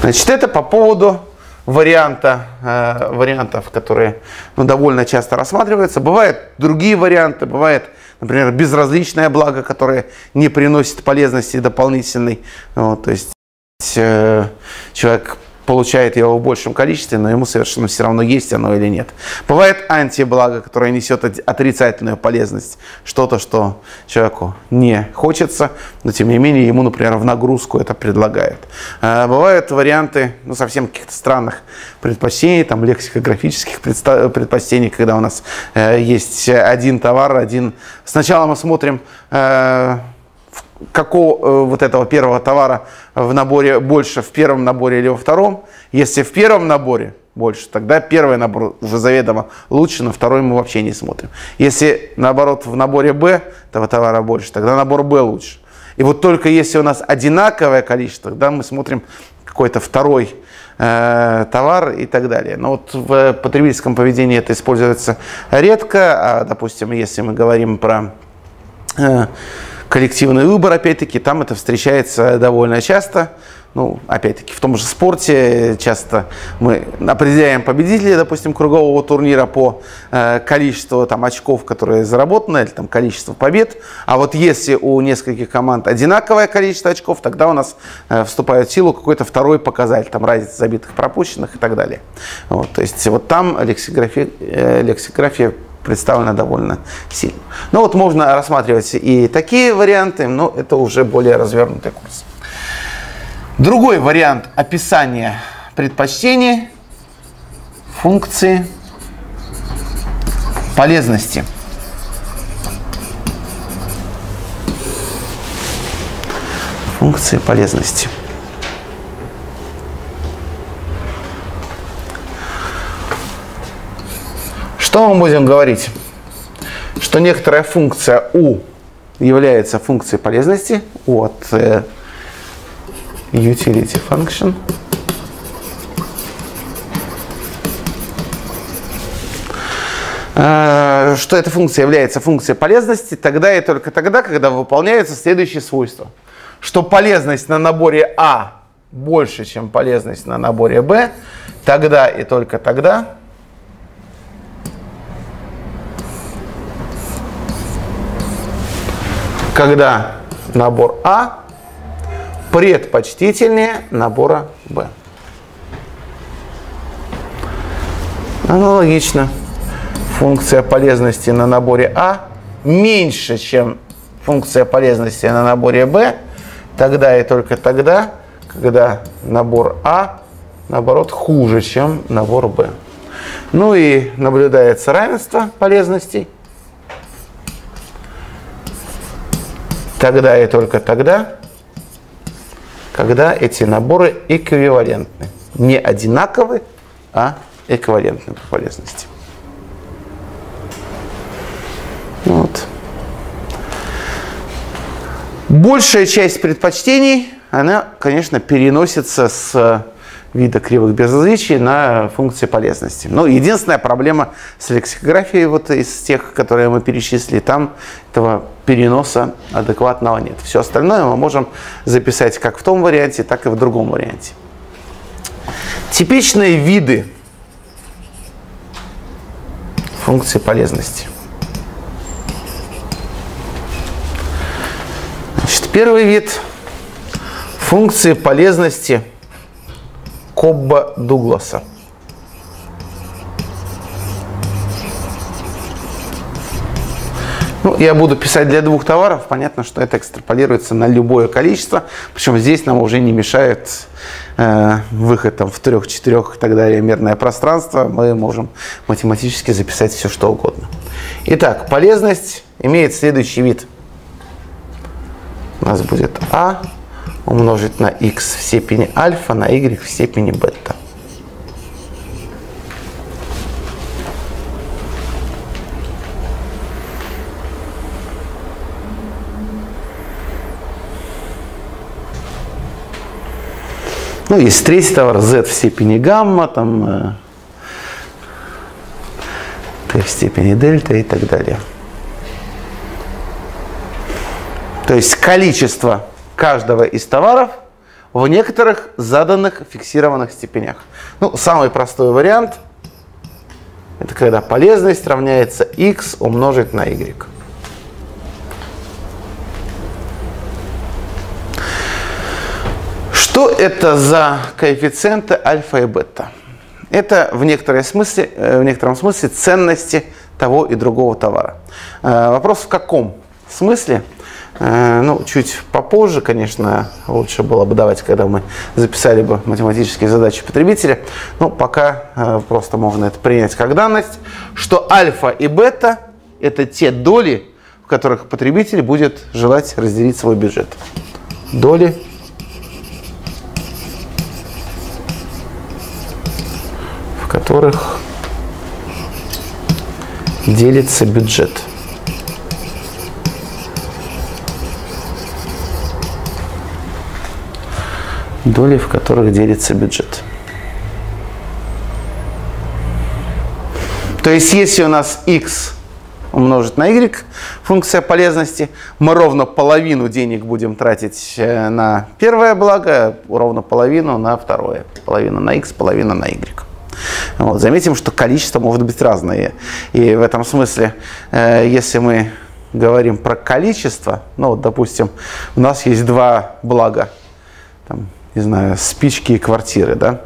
Значит, это по поводу варианта, э, вариантов, которые ну, довольно часто рассматриваются. Бывают другие варианты, бывает, например, безразличное благо, которое не приносит полезности дополнительной. Вот, то есть э, человек получает его в большем количестве, но ему совершенно все равно, есть оно или нет. Бывает антиблаго, которое несет отрицательную полезность, что-то, что человеку не хочется, но тем не менее ему, например, в нагрузку это предлагают. А, бывают варианты ну, совсем каких-то странных предпочтений, там лексикографических предпочтений, когда у нас э, есть один товар, один... Сначала мы смотрим э, какого э, вот этого первого товара в наборе больше, в первом наборе или во втором. Если в первом наборе больше, тогда первый набор уже заведомо лучше, на второй мы вообще не смотрим. Если наоборот в наборе Б этого товара больше, тогда набор Б лучше. И вот только если у нас одинаковое количество, тогда мы смотрим какой-то второй э, товар и так далее. Но вот в потребительском поведении это используется редко, а, допустим, если мы говорим про э, коллективный выбор, опять-таки, там это встречается довольно часто. Ну, опять-таки, в том же спорте часто мы определяем победителя, допустим, кругового турнира по э, количеству там, очков, которые заработаны, или там, количеству побед. А вот если у нескольких команд одинаковое количество очков, тогда у нас э, вступает в силу какой-то второй показатель, там разница забитых, пропущенных и так далее. Вот, то есть вот там лексикография, э, лексикография представлена довольно сильно. Ну вот можно рассматривать и такие варианты, но это уже более развернутый курс. Другой вариант описания предпочтений функции полезности. Функции полезности. Что мы будем говорить? Что некоторая функция u является функцией полезности от э, utility function. Э, что эта функция является функцией полезности тогда и только тогда, когда выполняются следующие свойства. Что полезность на наборе А больше, чем полезность на наборе Б, тогда и только тогда, когда набор А предпочтительнее набора Б. Аналогично. Функция полезности на наборе А меньше, чем функция полезности на наборе Б, тогда и только тогда, когда набор А, наоборот, хуже, чем набор Б. Ну и наблюдается равенство полезностей – тогда и только тогда, когда эти наборы эквивалентны. Не одинаковы, а эквивалентны по полезности. Вот. Большая часть предпочтений, она, конечно, переносится с вида кривых безразличий на функции полезности. Но единственная проблема с лексикографией вот из тех, которые мы перечислили, там этого переноса адекватного нет. Все остальное мы можем записать как в том варианте, так и в другом варианте. Типичные виды функции полезности. Значит, первый вид функции полезности – Кобба Дугласа. Ну, я буду писать для двух товаров. Понятно, что это экстраполируется на любое количество. Причем здесь нам уже не мешает э, выход там, в трех, четырех и так далее мерное пространство. Мы можем математически записать все, что угодно. Итак, полезность имеет следующий вид. У нас будет А умножить на x в степени альфа на y в степени бета. Ну, есть третий товар z в степени гамма, там э, t в степени дельта и так далее. То есть количество каждого из товаров в некоторых заданных фиксированных степенях. Ну, самый простой вариант – это когда полезность равняется x умножить на y. Что это за коэффициенты альфа и бета? Это в, смысле, э, в некотором смысле ценности того и другого товара. Э, вопрос в каком смысле? Э, ну, чуть попозже, конечно, лучше было бы давать, когда мы записали бы математические задачи потребителя. Но пока просто можно это принять как данность, что альфа и бета – это те доли, в которых потребитель будет желать разделить свой бюджет. Доли которых делится бюджет. Доли, в которых делится бюджет. То есть, если у нас x умножить на y, функция полезности, мы ровно половину денег будем тратить э, на первое благо, ровно половину на второе. Половину на x, половину на y. Вот. Заметим, что количество может быть разное. И в этом смысле, э, если мы говорим про количество, ну вот, допустим, у нас есть два блага, там, не знаю, спички и квартиры, да?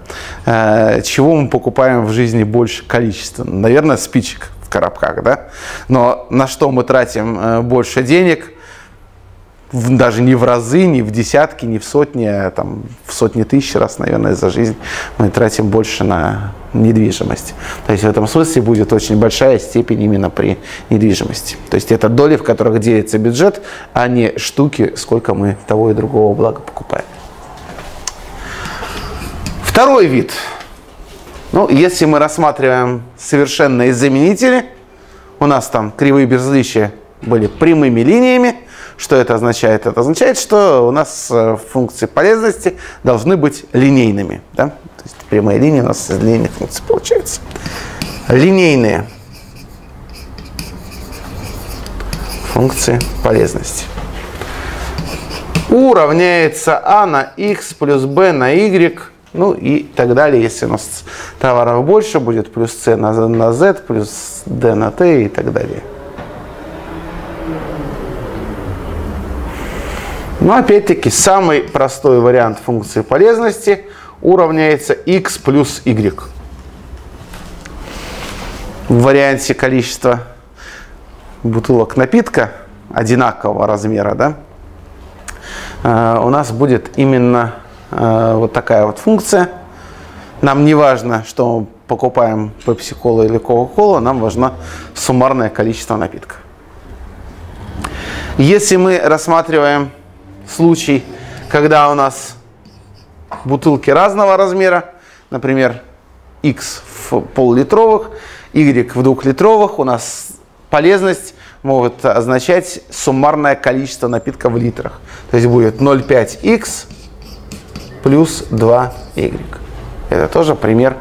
Э, чего мы покупаем в жизни больше количества? Наверное, спичек в коробках, да? Но на что мы тратим э, больше денег? даже не в разы, не в десятки, не в сотни, а там, в сотни тысяч раз, наверное, за жизнь мы тратим больше на недвижимость. То есть в этом смысле будет очень большая степень именно при недвижимости. То есть это доли, в которых делится бюджет, а не штуки, сколько мы того и другого блага покупаем. Второй вид. Ну, если мы рассматриваем совершенные заменители, у нас там кривые безличия были прямыми линиями, что это означает? Это означает, что у нас э, функции полезности должны быть линейными. Да? То есть прямая линия у нас из линейных функций получается. Линейные функции полезности. U равняется А на X плюс B на Y, ну и так далее. Если у нас товаров больше, будет плюс C на, на Z, плюс D на T и так далее. Но опять-таки самый простой вариант функции полезности уравняется x плюс y. В варианте количества бутылок напитка одинакового размера, да, э, у нас будет именно вот такая вот функция. Нам не важно, что мы покупаем Pepsi Cola или Coca-Cola, нам важно суммарное количество напитка. Если мы рассматриваем случай, когда у нас бутылки разного размера, например, X в пол-литровых, Y в двухлитровых, у нас полезность может означать суммарное количество напитка в литрах. То есть будет 0,5x плюс 2y. Это тоже пример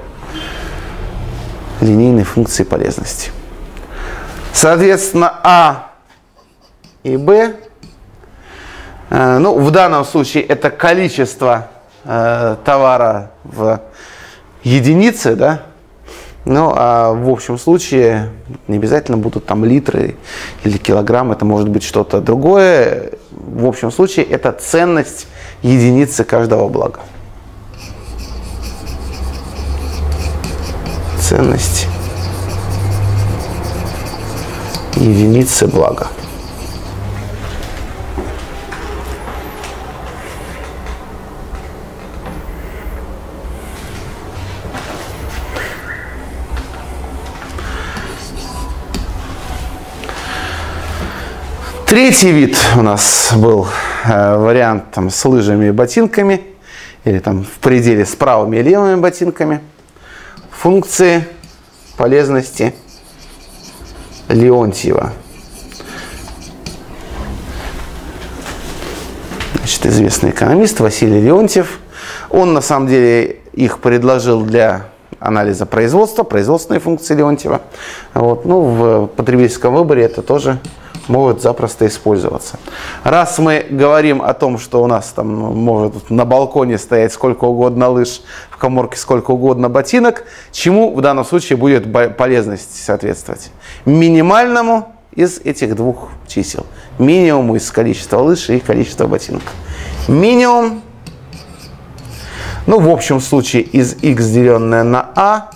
линейной функции полезности. Соответственно, А и Б Э, ну, в данном случае это количество э, товара в единице, да, ну, а в общем случае не обязательно будут там литры или килограмм, это может быть что-то другое. В общем случае это ценность единицы каждого блага. Ценность единицы блага. Третий вид у нас был э, вариант там, с лыжами и ботинками, или там в пределе с правыми и левыми ботинками. Функции полезности Леонтьева. Значит, известный экономист Василий Леонтьев. Он на самом деле их предложил для анализа производства, производственной функции Леонтьева. Вот. Ну, в потребительском выборе это тоже могут запросто использоваться. Раз мы говорим о том, что у нас там может на балконе стоять сколько угодно лыж, в коморке сколько угодно ботинок, чему в данном случае будет полезность соответствовать? Минимальному из этих двух чисел. Минимуму из количества лыж и количества ботинок. Минимум Ну, в общем случае из x деленное на a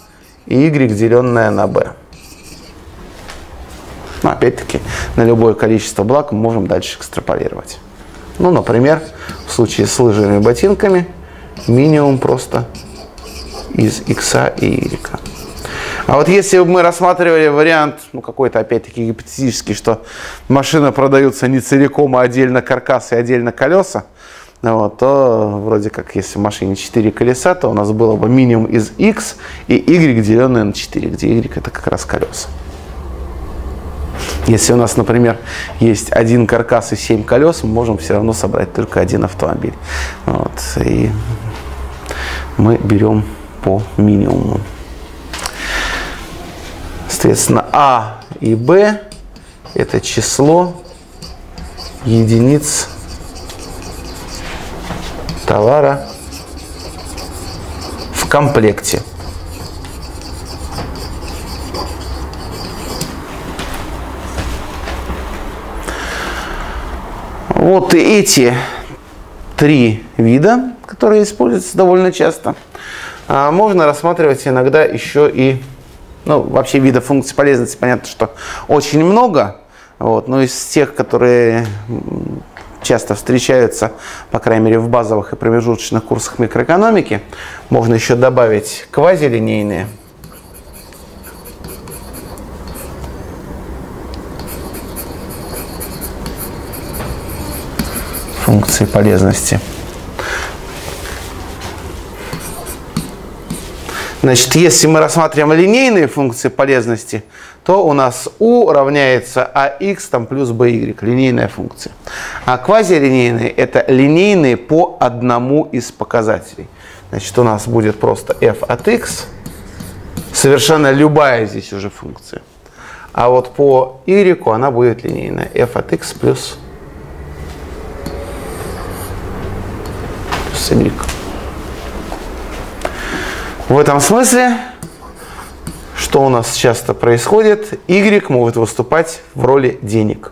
и y деленное на b. Ну, опять-таки, на любое количество благ мы можем дальше экстраполировать. Ну, например, в случае с лыжами и ботинками минимум просто из x и y. А вот если бы мы рассматривали вариант, ну какой-то опять-таки гипотетический, что машина продаются не целиком, а отдельно каркас и отдельно колеса, вот, то вроде как если в машине 4 колеса, то у нас было бы минимум из x и y деленное на 4, где y это как раз колеса. Если у нас, например, есть один каркас и 7 колес, мы можем все равно собрать только один автомобиль. Вот, и мы берем по минимуму. Соответственно, А и Б – это число единиц товара в комплекте. Вот эти три вида, которые используются довольно часто, а, можно рассматривать иногда еще и ну, вообще видов функций полезности, понятно, что очень много. Вот, но из тех, которые часто встречаются, по крайней мере, в базовых и промежуточных курсах микроэкономики, можно еще добавить квазилинейные. Функции полезности. Значит, если мы рассматриваем линейные функции полезности, то у нас u равняется ax там, плюс by, линейная функция. А квазилинейные – это линейные по одному из показателей. Значит, у нас будет просто f от x, совершенно любая здесь уже функция. А вот по y она будет линейная, f от x плюс, плюс y. В этом смысле, что у нас часто происходит, Y может выступать в роли денег.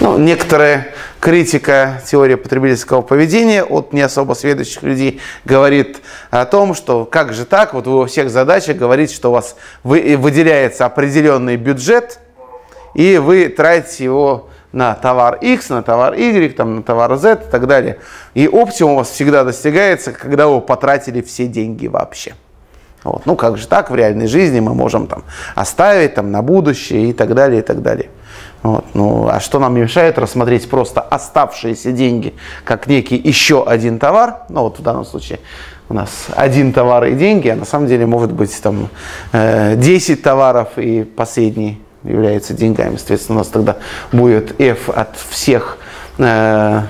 Ну, некоторая критика теории потребительского поведения от не особо следующих людей говорит о том, что как же так, вот вы во всех задачах говорите, что у вас выделяется определенный бюджет, и вы тратите его на товар X, на товар Y, там, на товар Z и так далее. И оптимум у вас всегда достигается, когда вы потратили все деньги вообще. Вот. Ну как же так в реальной жизни мы можем там оставить там, на будущее и так далее, и так далее. Вот. Ну, а что нам мешает рассмотреть просто оставшиеся деньги как некий еще один товар? Ну вот в данном случае у нас один товар и деньги, а на самом деле может быть там 10 э, товаров и последний является деньгами. Соответственно, у нас тогда будет f от всех э,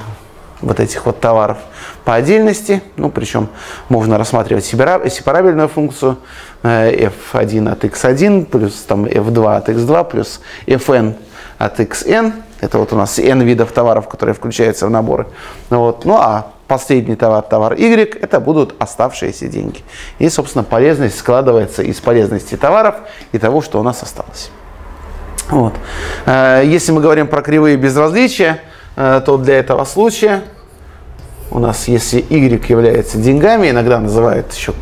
вот этих вот товаров по отдельности. Ну, причем можно рассматривать сепарабельную функцию э, f1 от x1 плюс там f2 от x2 плюс fn от xn. Это вот у нас n видов товаров, которые включаются в наборы. Вот. Ну а последний товар, товар Y, это будут оставшиеся деньги. И, собственно, полезность складывается из полезности товаров и того, что у нас осталось. Вот. Э, если мы говорим про кривые безразличия, э, то для этого случая у нас, если y является деньгами, иногда называют еще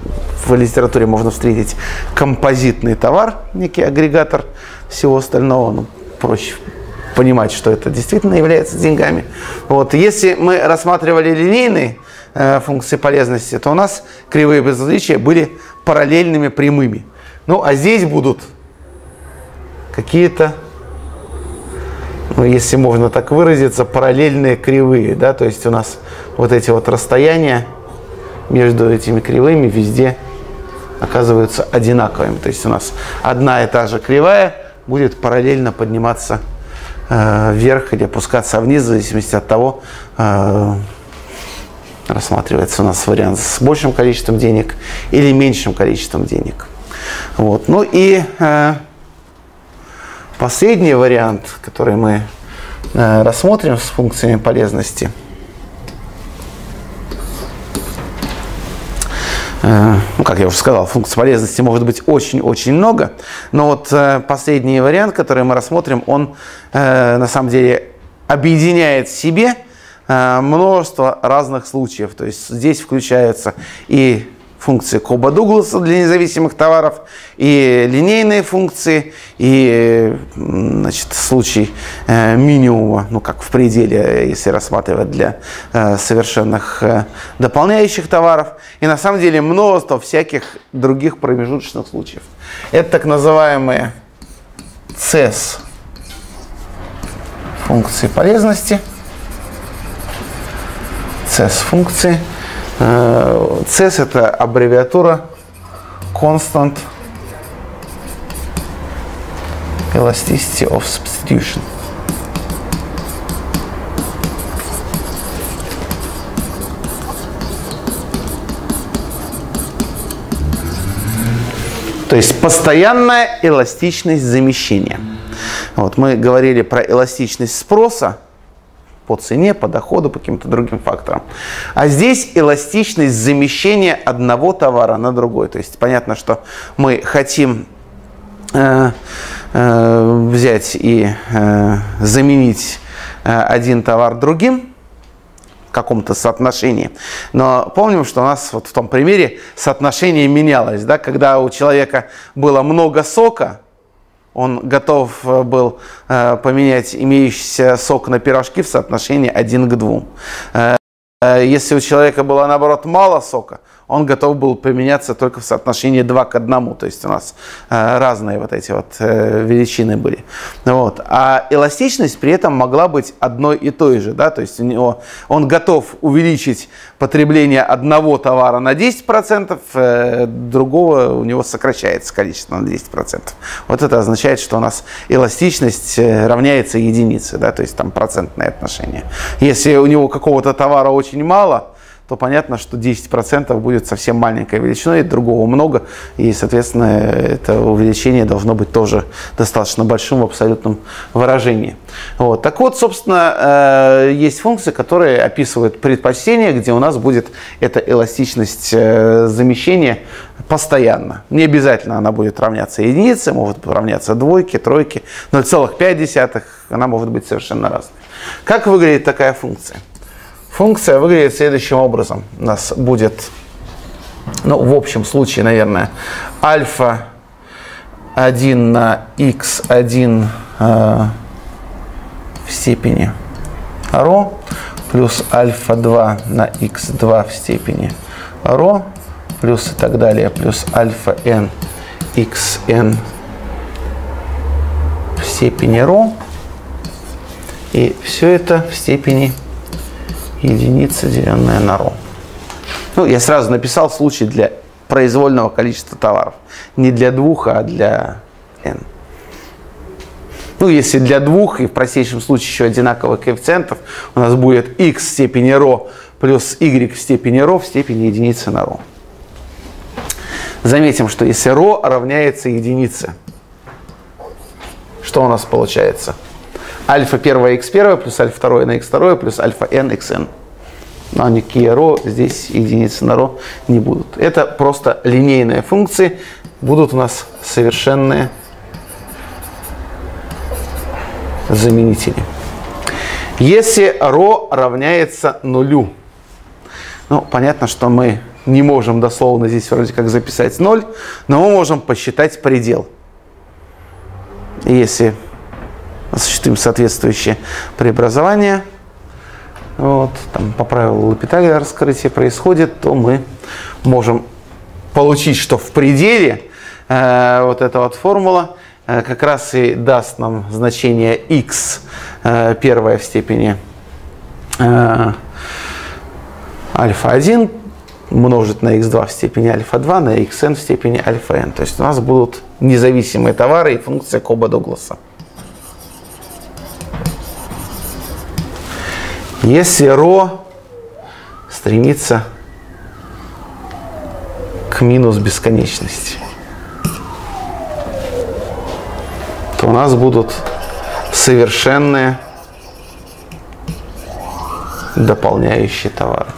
в литературе можно встретить композитный товар, некий агрегатор всего остального, ну, проще понимать, что это действительно является деньгами. Вот. Если мы рассматривали линейные э, функции полезности, то у нас кривые безразличия были параллельными прямыми. Ну, а здесь будут какие-то, ну, если можно так выразиться, параллельные кривые. Да? То есть у нас вот эти вот расстояния между этими кривыми везде оказываются одинаковыми. То есть у нас одна и та же кривая будет параллельно подниматься э, вверх или опускаться вниз, в зависимости от того, э, рассматривается у нас вариант с большим количеством денег или меньшим количеством денег. Вот. Ну и э, Последний вариант, который мы э, рассмотрим с функциями полезности, э, ну, как я уже сказал, функций полезности может быть очень-очень много, но вот э, последний вариант, который мы рассмотрим, он на самом деле объединяет в себе множество разных случаев. То есть здесь включаются и функции Коба Дугласа для независимых товаров, и линейные функции, и значит, случай э, минимума, ну как в пределе, если рассматривать для э, совершенных э, дополняющих товаров, и на самом деле множество всяких других промежуточных случаев. Это так называемые CES функции полезности. CES функции. CES это аббревиатура Constant Elasticity of Substitution. То есть постоянная эластичность замещения. Вот мы говорили про эластичность спроса по цене, по доходу, по каким-то другим факторам. А здесь эластичность замещения одного товара на другой. То есть понятно, что мы хотим э, э, взять и э, заменить э, один товар другим, каком-то соотношении. Но помним, что у нас вот в том примере соотношение менялось. Да? Когда у человека было много сока, он готов э, был э, поменять имеющийся сок на пирожки в соотношении 1 к 2. Э, если у человека было, наоборот, мало сока, он готов был поменяться только в соотношении 2 к 1. То есть у нас э, разные вот эти вот э, величины были. Вот. А эластичность при этом могла быть одной и той же. Да? То есть у него, он готов увеличить потребление одного товара на 10%, э, другого у него сокращается количество на 10%. Вот это означает, что у нас эластичность равняется единице, да? то есть там процентное отношение. Если у него какого-то товара очень мало, то понятно, что 10% будет совсем маленькой величиной, другого много, и, соответственно, это увеличение должно быть тоже достаточно большим в абсолютном выражении. Вот. Так вот, собственно, э, есть функции, которые описывают предпочтение, где у нас будет эта эластичность э, замещения постоянно. Не обязательно она будет равняться единице, может равняться двойке, тройке, 0,5, она может быть совершенно разной. Как выглядит такая функция? Функция выглядит следующим образом. У нас будет, ну, в общем случае, наверное, альфа 1 на x1 э, в степени ро плюс альфа 2 на x2 в степени ро плюс и так далее, плюс альфа n xn в степени ро. И все это в степени единица, деленная на ро. Ну, я сразу написал случай для произвольного количества товаров. Не для двух, а для n. Ну, если для двух, и в простейшем случае еще одинаковых коэффициентов, у нас будет x в степени ро плюс y в степени ро в степени единицы на ро. Заметим, что если ро равняется единице, что у нас получается? Альфа 1 x 1 плюс альфа 2 на x 2 плюс альфа n xn. Но никакие ро здесь единицы на ро не будут. Это просто линейные функции. Будут у нас совершенные заменители. Если ро равняется нулю, ну, понятно, что мы не можем дословно здесь вроде как записать 0, но мы можем посчитать предел. Если осуществим соответствующее преобразование, вот, там, по правилу Лапиталия раскрытие происходит, то мы можем получить, что в пределе э, вот эта вот формула э, как раз и даст нам значение x э, первое в степени э, альфа 1 умножить на x2 в степени альфа 2 на xn в степени альфа n. То есть у нас будут независимые товары и функция Коба Если ро стремится к минус бесконечности, то у нас будут совершенные дополняющие товары.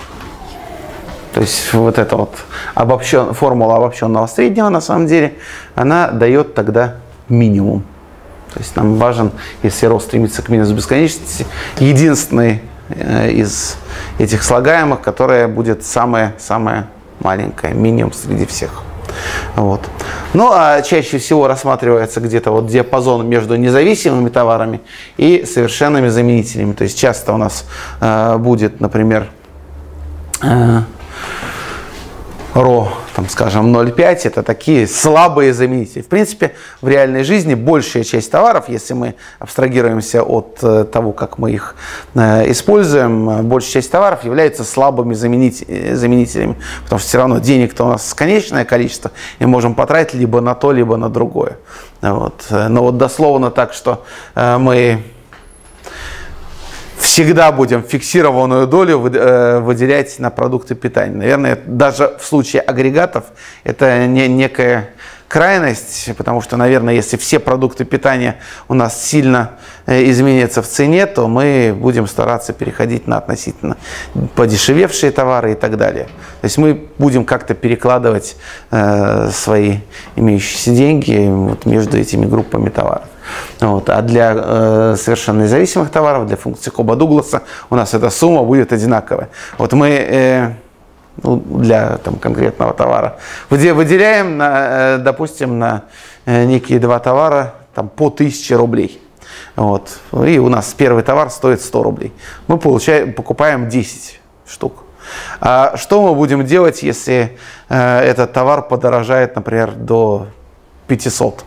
То есть вот эта вот обобщен, формула обобщенного среднего на самом деле, она дает тогда минимум. То есть нам важен, если рост стремится к минус бесконечности, единственный из этих слагаемых, которая будет самая-самая маленькая, минимум среди всех. Вот. Ну, а чаще всего рассматривается где-то вот диапазон между независимыми товарами и совершенными заменителями. То есть часто у нас э, будет, например, э, ро, там, скажем, 0,5, это такие слабые заменители. В принципе, в реальной жизни большая часть товаров, если мы абстрагируемся от э, того, как мы их э, используем, большая часть товаров является слабыми заменителями, потому что все равно денег-то у нас конечное количество, и можем потратить либо на то, либо на другое. Вот. Но вот дословно так, что э, мы всегда будем фиксированную долю э, выделять на продукты питания. Наверное, даже в случае агрегатов это не некая крайность, потому что, наверное, если все продукты питания у нас сильно э, изменятся в цене, то мы будем стараться переходить на относительно подешевевшие товары и так далее. То есть мы будем как-то перекладывать э, свои имеющиеся деньги вот между этими группами товаров. Вот. А для э, совершенно независимых товаров, для функции Коба Дугласа у нас эта сумма будет одинаковая. Вот мы э, ну, для там, конкретного товара выделяем, на, э, допустим, на э, некие два товара там, по 1000 рублей. Вот. И у нас первый товар стоит 100 рублей. Мы получаем, покупаем 10 штук. А что мы будем делать, если э, этот товар подорожает, например, до 500?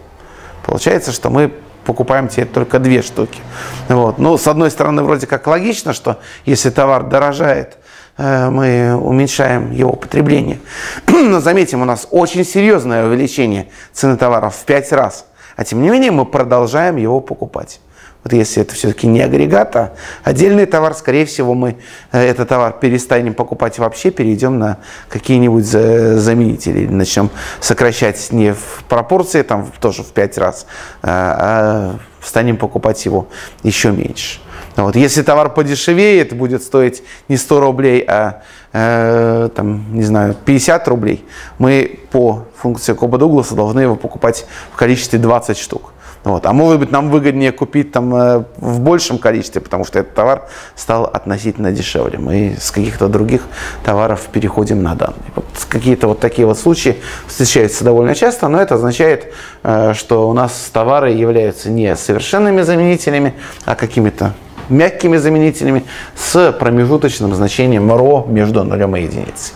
Получается, что мы покупаем теперь только две штуки. Вот. Ну, с одной стороны, вроде как логично, что если товар дорожает, мы уменьшаем его потребление. [CLEARS THROAT] Но заметим, у нас очень серьезное увеличение цены товаров в 5 раз. А тем не менее мы продолжаем его покупать. Вот если это все-таки не агрегат, а отдельный товар, скорее всего, мы э, этот товар перестанем покупать вообще, перейдем на какие-нибудь заменители, начнем сокращать не в пропорции, там тоже в 5 раз, а, а станем покупать его еще меньше. Вот. Если товар подешевее, это будет стоить не 100 рублей, а э, там, не знаю, 50 рублей. Мы по функции Коба Дугласа должны его покупать в количестве 20 штук. Вот. А может быть, нам выгоднее купить там э, в большем количестве, потому что этот товар стал относительно дешевле. Мы с каких-то других товаров переходим на данный. Вот какие-то вот такие вот случаи встречаются довольно часто, но это означает, э, что у нас товары являются не совершенными заменителями, а какими-то мягкими заменителями с промежуточным значением ро между нулем и единицей.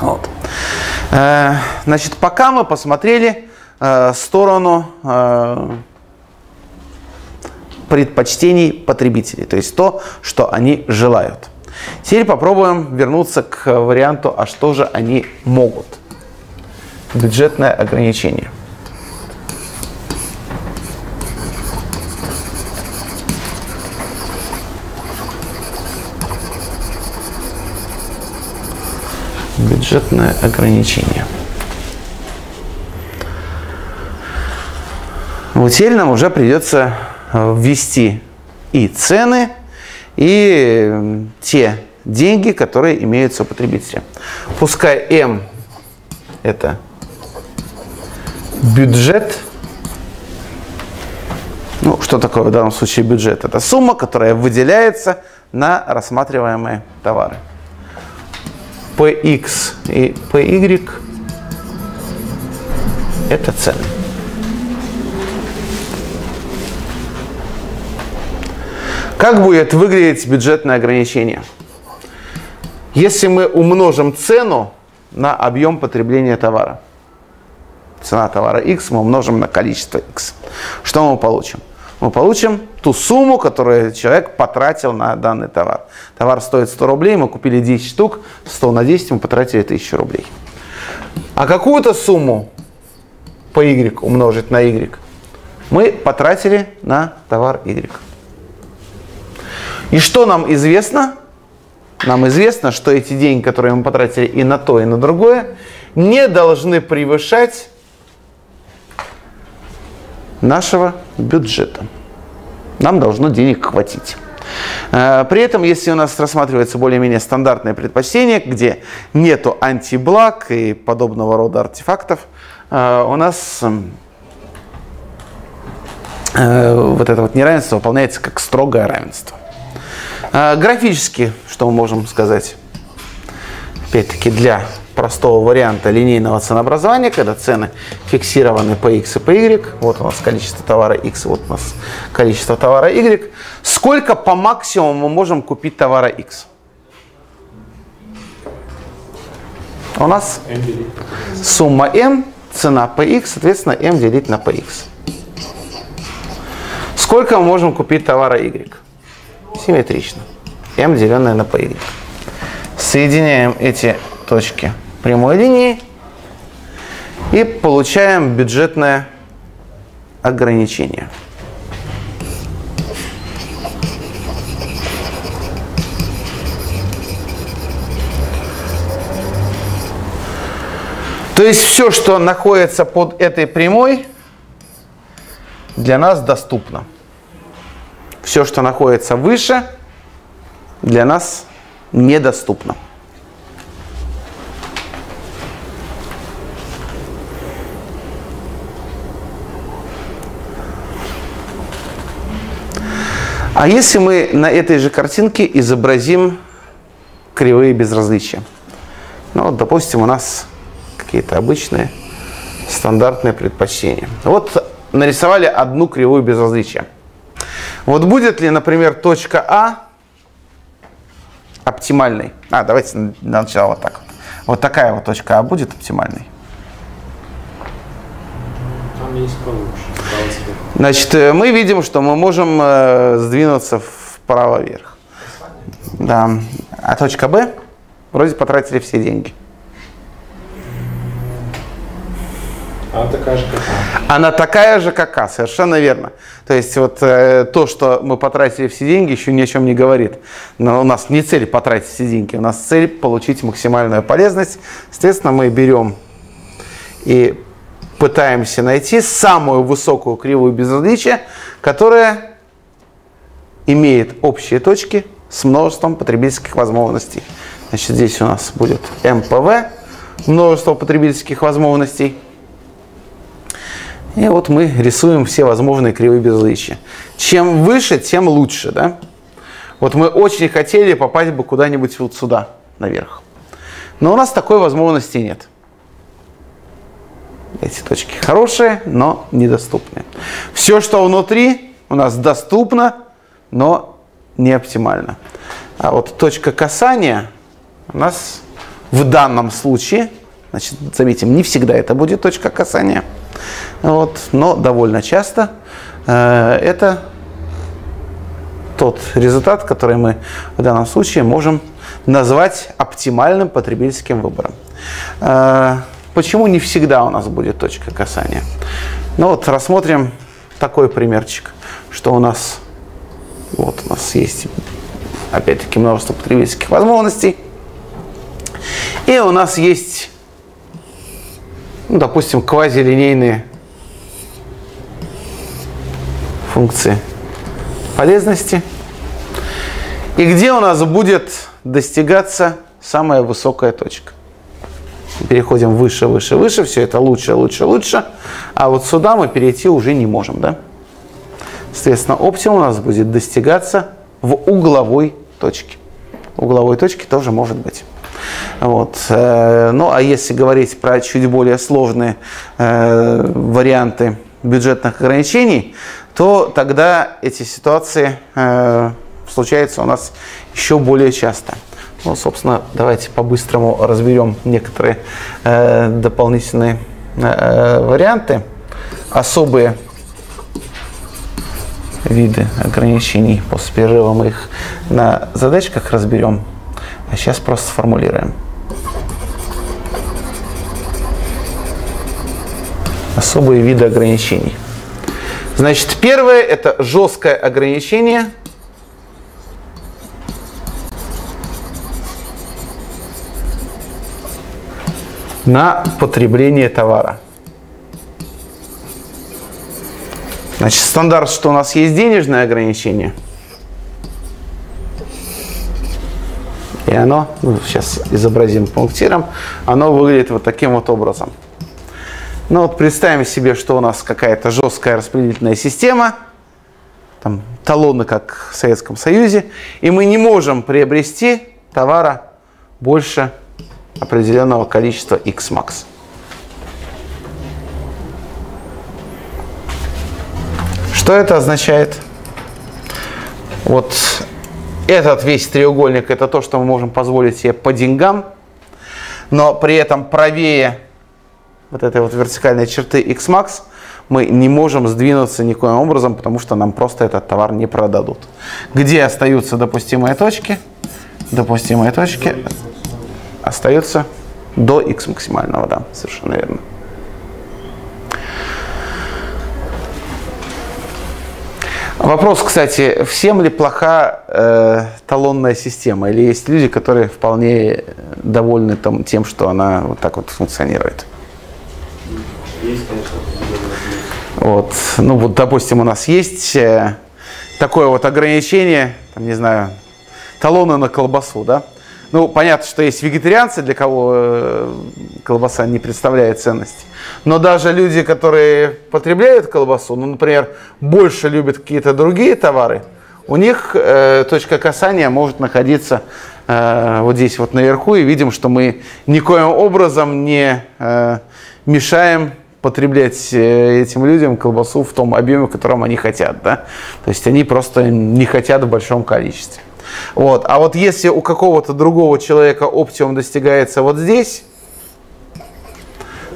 Вот. Э, значит, пока мы посмотрели Э, сторону э, предпочтений потребителей, то есть то, что они желают. Теперь попробуем вернуться к варианту, а что же они могут. Бюджетное ограничение. Бюджетное ограничение. в утиль нам уже придется ввести и цены, и те деньги, которые имеются у потребителя. Пускай М это бюджет. Ну, что такое в данном случае бюджет? Это сумма, которая выделяется на рассматриваемые товары. PX и PY это цены. Как будет выглядеть бюджетное ограничение? Если мы умножим цену на объем потребления товара, цена товара X мы умножим на количество X, что мы получим? Мы получим ту сумму, которую человек потратил на данный товар. Товар стоит 100 рублей, мы купили 10 штук, 100 на 10 мы потратили 1000 рублей. А какую-то сумму по Y умножить на Y мы потратили на товар Y. И что нам известно? Нам известно, что эти деньги, которые мы потратили и на то, и на другое, не должны превышать нашего бюджета. Нам должно денег хватить. Э, при этом, если у нас рассматривается более-менее стандартное предпочтение, где нету антиблаг и подобного рода артефактов, э, у нас э, вот это вот неравенство выполняется как строгое равенство. Графически, что мы можем сказать? Опять-таки для простого варианта линейного ценообразования, когда цены фиксированы по x и по y, вот у нас количество товара x, вот у нас количество товара y, сколько по максимуму мы можем купить товара x? У нас сумма m, цена px, соответственно, m делить на px. Сколько мы можем купить товара y? Симметрично. m деленное на py. Соединяем эти точки прямой линии и получаем бюджетное ограничение. То есть все, что находится под этой прямой, для нас доступно. Все, что находится выше, для нас недоступно. А если мы на этой же картинке изобразим кривые безразличия? Ну, вот, допустим, у нас какие-то обычные стандартные предпочтения. Вот нарисовали одну кривую безразличия. Вот будет ли, например, точка А оптимальной? А, давайте начало вот так вот. Вот такая вот точка А будет оптимальной? Там есть получше. Значит, э, мы видим, что мы можем э, сдвинуться вправо вверх. Да. А точка Б? Вроде потратили все деньги. Она такая же, как А. Она такая же, как А, совершенно верно. То есть вот э, то, что мы потратили все деньги, еще ни о чем не говорит. Но у нас не цель потратить все деньги, у нас цель получить максимальную полезность. Соответственно, мы берем и пытаемся найти самую высокую кривую безразличия, которая имеет общие точки с множеством потребительских возможностей. Значит, здесь у нас будет МПВ, множество потребительских возможностей – и вот мы рисуем все возможные кривые безразличия. Чем выше, тем лучше. Да? Вот мы очень хотели попасть бы куда-нибудь вот сюда, наверх. Но у нас такой возможности нет. Эти точки хорошие, но недоступные. Все, что внутри, у нас доступно, но не оптимально. А вот точка касания у нас в данном случае, значит, заметим, не всегда это будет точка касания – вот, но довольно часто э, это тот результат, который мы в данном случае можем назвать оптимальным потребительским выбором. Почему не всегда у нас будет точка касания? Ну вот рассмотрим такой примерчик, что у нас вот у нас есть опять-таки множество потребительских возможностей. И у нас есть, ну, допустим, квазилинейные функции полезности. И где у нас будет достигаться самая высокая точка. Переходим выше, выше, выше, все это лучше, лучше, лучше. А вот сюда мы перейти уже не можем, да? Соответственно, оптимум у нас будет достигаться в угловой точке. Угловой точки тоже может быть. Вот. Э, ну, а если говорить про чуть более сложные э, варианты бюджетных ограничений, то тогда эти ситуации э, случаются у нас еще более часто. Ну, собственно, давайте по-быстрому разберем некоторые э, дополнительные э, варианты. Особые виды ограничений. После перерыва мы их на задачках разберем. А сейчас просто сформулируем. Особые виды ограничений. Значит, первое – это жесткое ограничение на потребление товара. Значит, стандарт, что у нас есть денежное ограничение. И оно, ну, сейчас изобразим пунктиром, оно выглядит вот таким вот образом – ну вот представим себе, что у нас какая-то жесткая распределительная система. там, талоны, как в Советском Союзе, и мы не можем приобрести товара больше определенного количества X-max. Что это означает? Вот этот весь треугольник – это то, что мы можем позволить себе по деньгам, но при этом правее вот этой вот вертикальной черты X-max мы не можем сдвинуться никоим образом, потому что нам просто этот товар не продадут. Где остаются допустимые точки? Допустимые точки остаются до x максимального, да, совершенно верно. Вопрос, кстати, всем ли плоха э, талонная система? Или есть люди, которые вполне довольны там, тем, что она вот так вот функционирует? Есть, конечно. Вот. Ну вот, допустим, у нас есть э, такое вот ограничение, там, не знаю, талоны на колбасу, да? Ну, понятно, что есть вегетарианцы, для кого э, колбаса не представляет ценности. Но даже люди, которые потребляют колбасу, ну, например, больше любят какие-то другие товары, у них э, точка касания может находиться э, вот здесь вот наверху, и видим, что мы никоим образом не э, мешаем потреблять э, этим людям колбасу в том объеме, в котором они хотят. Да? То есть они просто не хотят в большом количестве. Вот. А вот если у какого-то другого человека оптимум достигается вот здесь,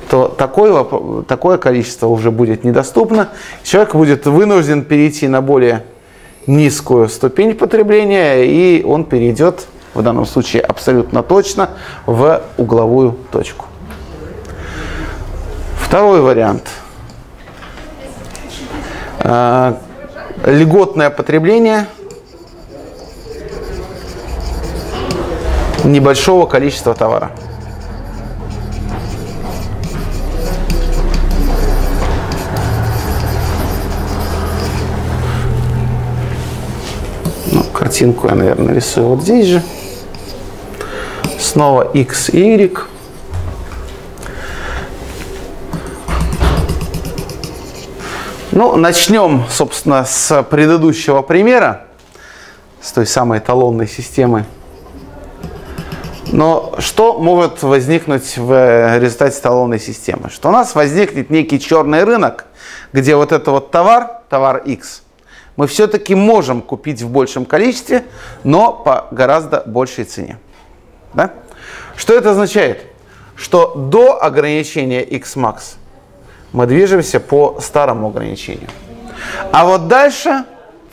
то такое, такое количество уже будет недоступно. Человек будет вынужден перейти на более низкую ступень потребления, и он перейдет в данном случае абсолютно точно в угловую точку. Второй вариант. А, льготное потребление небольшого количества товара. Ну, картинку я, наверное, рисую вот здесь же. Снова x y. Ну, начнем, собственно, с предыдущего примера, с той самой эталонной системы но что может возникнуть в результате талонной системы? Что у нас возникнет некий черный рынок, где вот этот вот товар, товар X, мы все-таки можем купить в большем количестве, но по гораздо большей цене. Да? Что это означает? Что до ограничения X-max мы движемся по старому ограничению. А вот дальше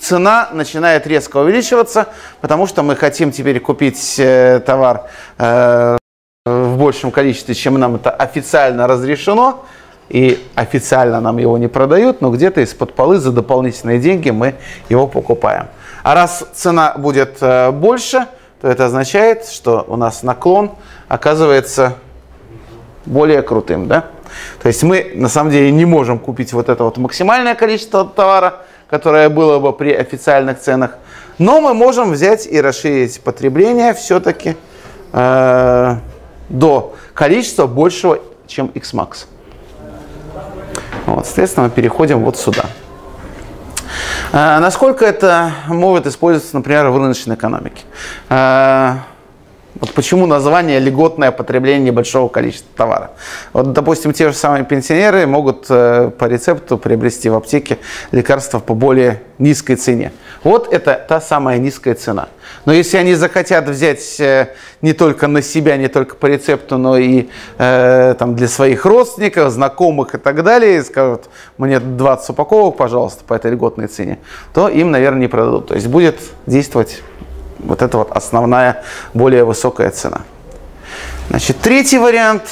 цена начинает резко увеличиваться, потому что мы хотим теперь купить э, товар э, в большем количестве, чем нам это официально разрешено, и официально нам его не продают, но где-то из-под полы за дополнительные деньги мы его покупаем. А раз цена будет э, больше, то это означает, что у нас наклон оказывается более крутым. Да? То есть мы на самом деле не можем купить вот это вот максимальное количество товара, которое было бы при официальных ценах. Но мы можем взять и расширить потребление все-таки э, до количества большего, чем Xmax. Вот, соответственно, мы переходим вот сюда. Э, насколько это может использоваться, например, в рыночной экономике? Э, вот почему название льготное потребление небольшого количества товара. Вот, допустим, те же самые пенсионеры могут э, по рецепту приобрести в аптеке лекарства по более низкой цене. Вот это та самая низкая цена. Но если они захотят взять э, не только на себя, не только по рецепту, но и э, там, для своих родственников, знакомых и так далее, и скажут, мне 20 упаковок, пожалуйста, по этой льготной цене, то им, наверное, не продадут. То есть будет действовать вот это вот основная, более высокая цена. Значит, третий вариант,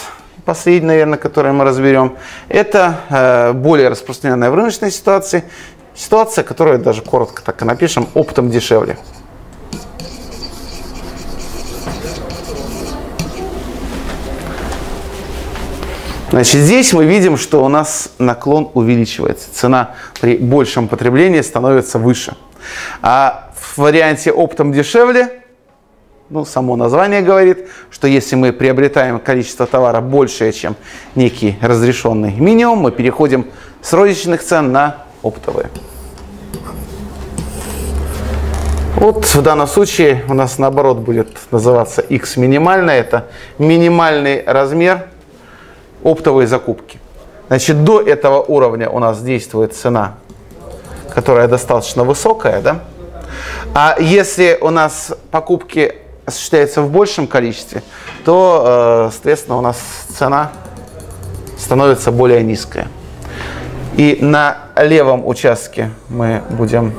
последний, наверное, который мы разберем, это э, более распространенная в рыночной ситуации. Ситуация, которую даже коротко так и напишем, оптом дешевле. Значит, здесь мы видим, что у нас наклон увеличивается. Цена при большем потреблении становится выше. А в варианте оптом дешевле, ну, само название говорит, что если мы приобретаем количество товара большее, чем некий разрешенный минимум, мы переходим с розничных цен на оптовые. Вот в данном случае у нас наоборот будет называться x минимальное. Это минимальный размер оптовой закупки. Значит, до этого уровня у нас действует цена, которая достаточно высокая, да? А если у нас покупки осуществляются в большем количестве, то, э, соответственно, у нас цена становится более низкая. И на левом участке мы будем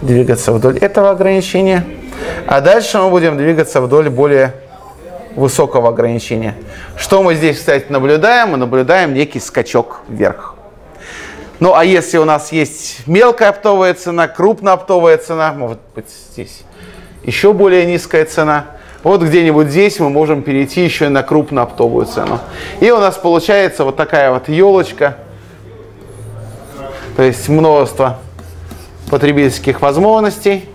двигаться вдоль этого ограничения, а дальше мы будем двигаться вдоль более высокого ограничения. Что мы здесь, кстати, наблюдаем? Мы наблюдаем некий скачок вверх. Ну, а если у нас есть мелкая оптовая цена, крупная оптовая цена, может быть, здесь еще более низкая цена, вот где-нибудь здесь мы можем перейти еще и на крупную оптовую цену. И у нас получается вот такая вот елочка, то есть множество потребительских возможностей.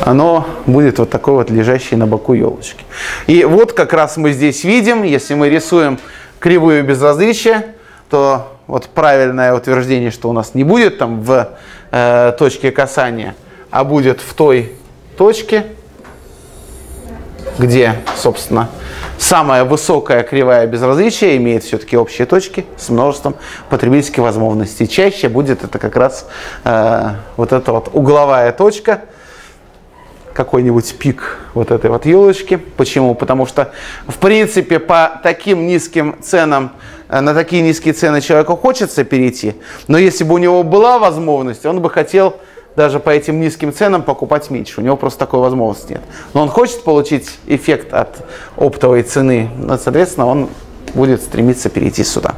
Оно будет вот такой вот лежащей на боку елочки. И вот как раз мы здесь видим, если мы рисуем кривую безразличия, то вот правильное утверждение, что у нас не будет там в э, точке касания, а будет в той точке, где, собственно, самая высокая кривая безразличия имеет все-таки общие точки с множеством потребительских возможностей. Чаще будет это как раз э, вот эта вот угловая точка, какой-нибудь пик вот этой вот елочки. Почему? Потому что, в принципе, по таким низким ценам, э, на такие низкие цены человеку хочется перейти, но если бы у него была возможность, он бы хотел даже по этим низким ценам покупать меньше. У него просто такой возможности нет. Но он хочет получить эффект от оптовой цены, но, соответственно, он будет стремиться перейти сюда.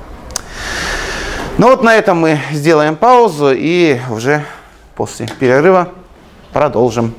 Ну вот на этом мы сделаем паузу и уже после перерыва продолжим.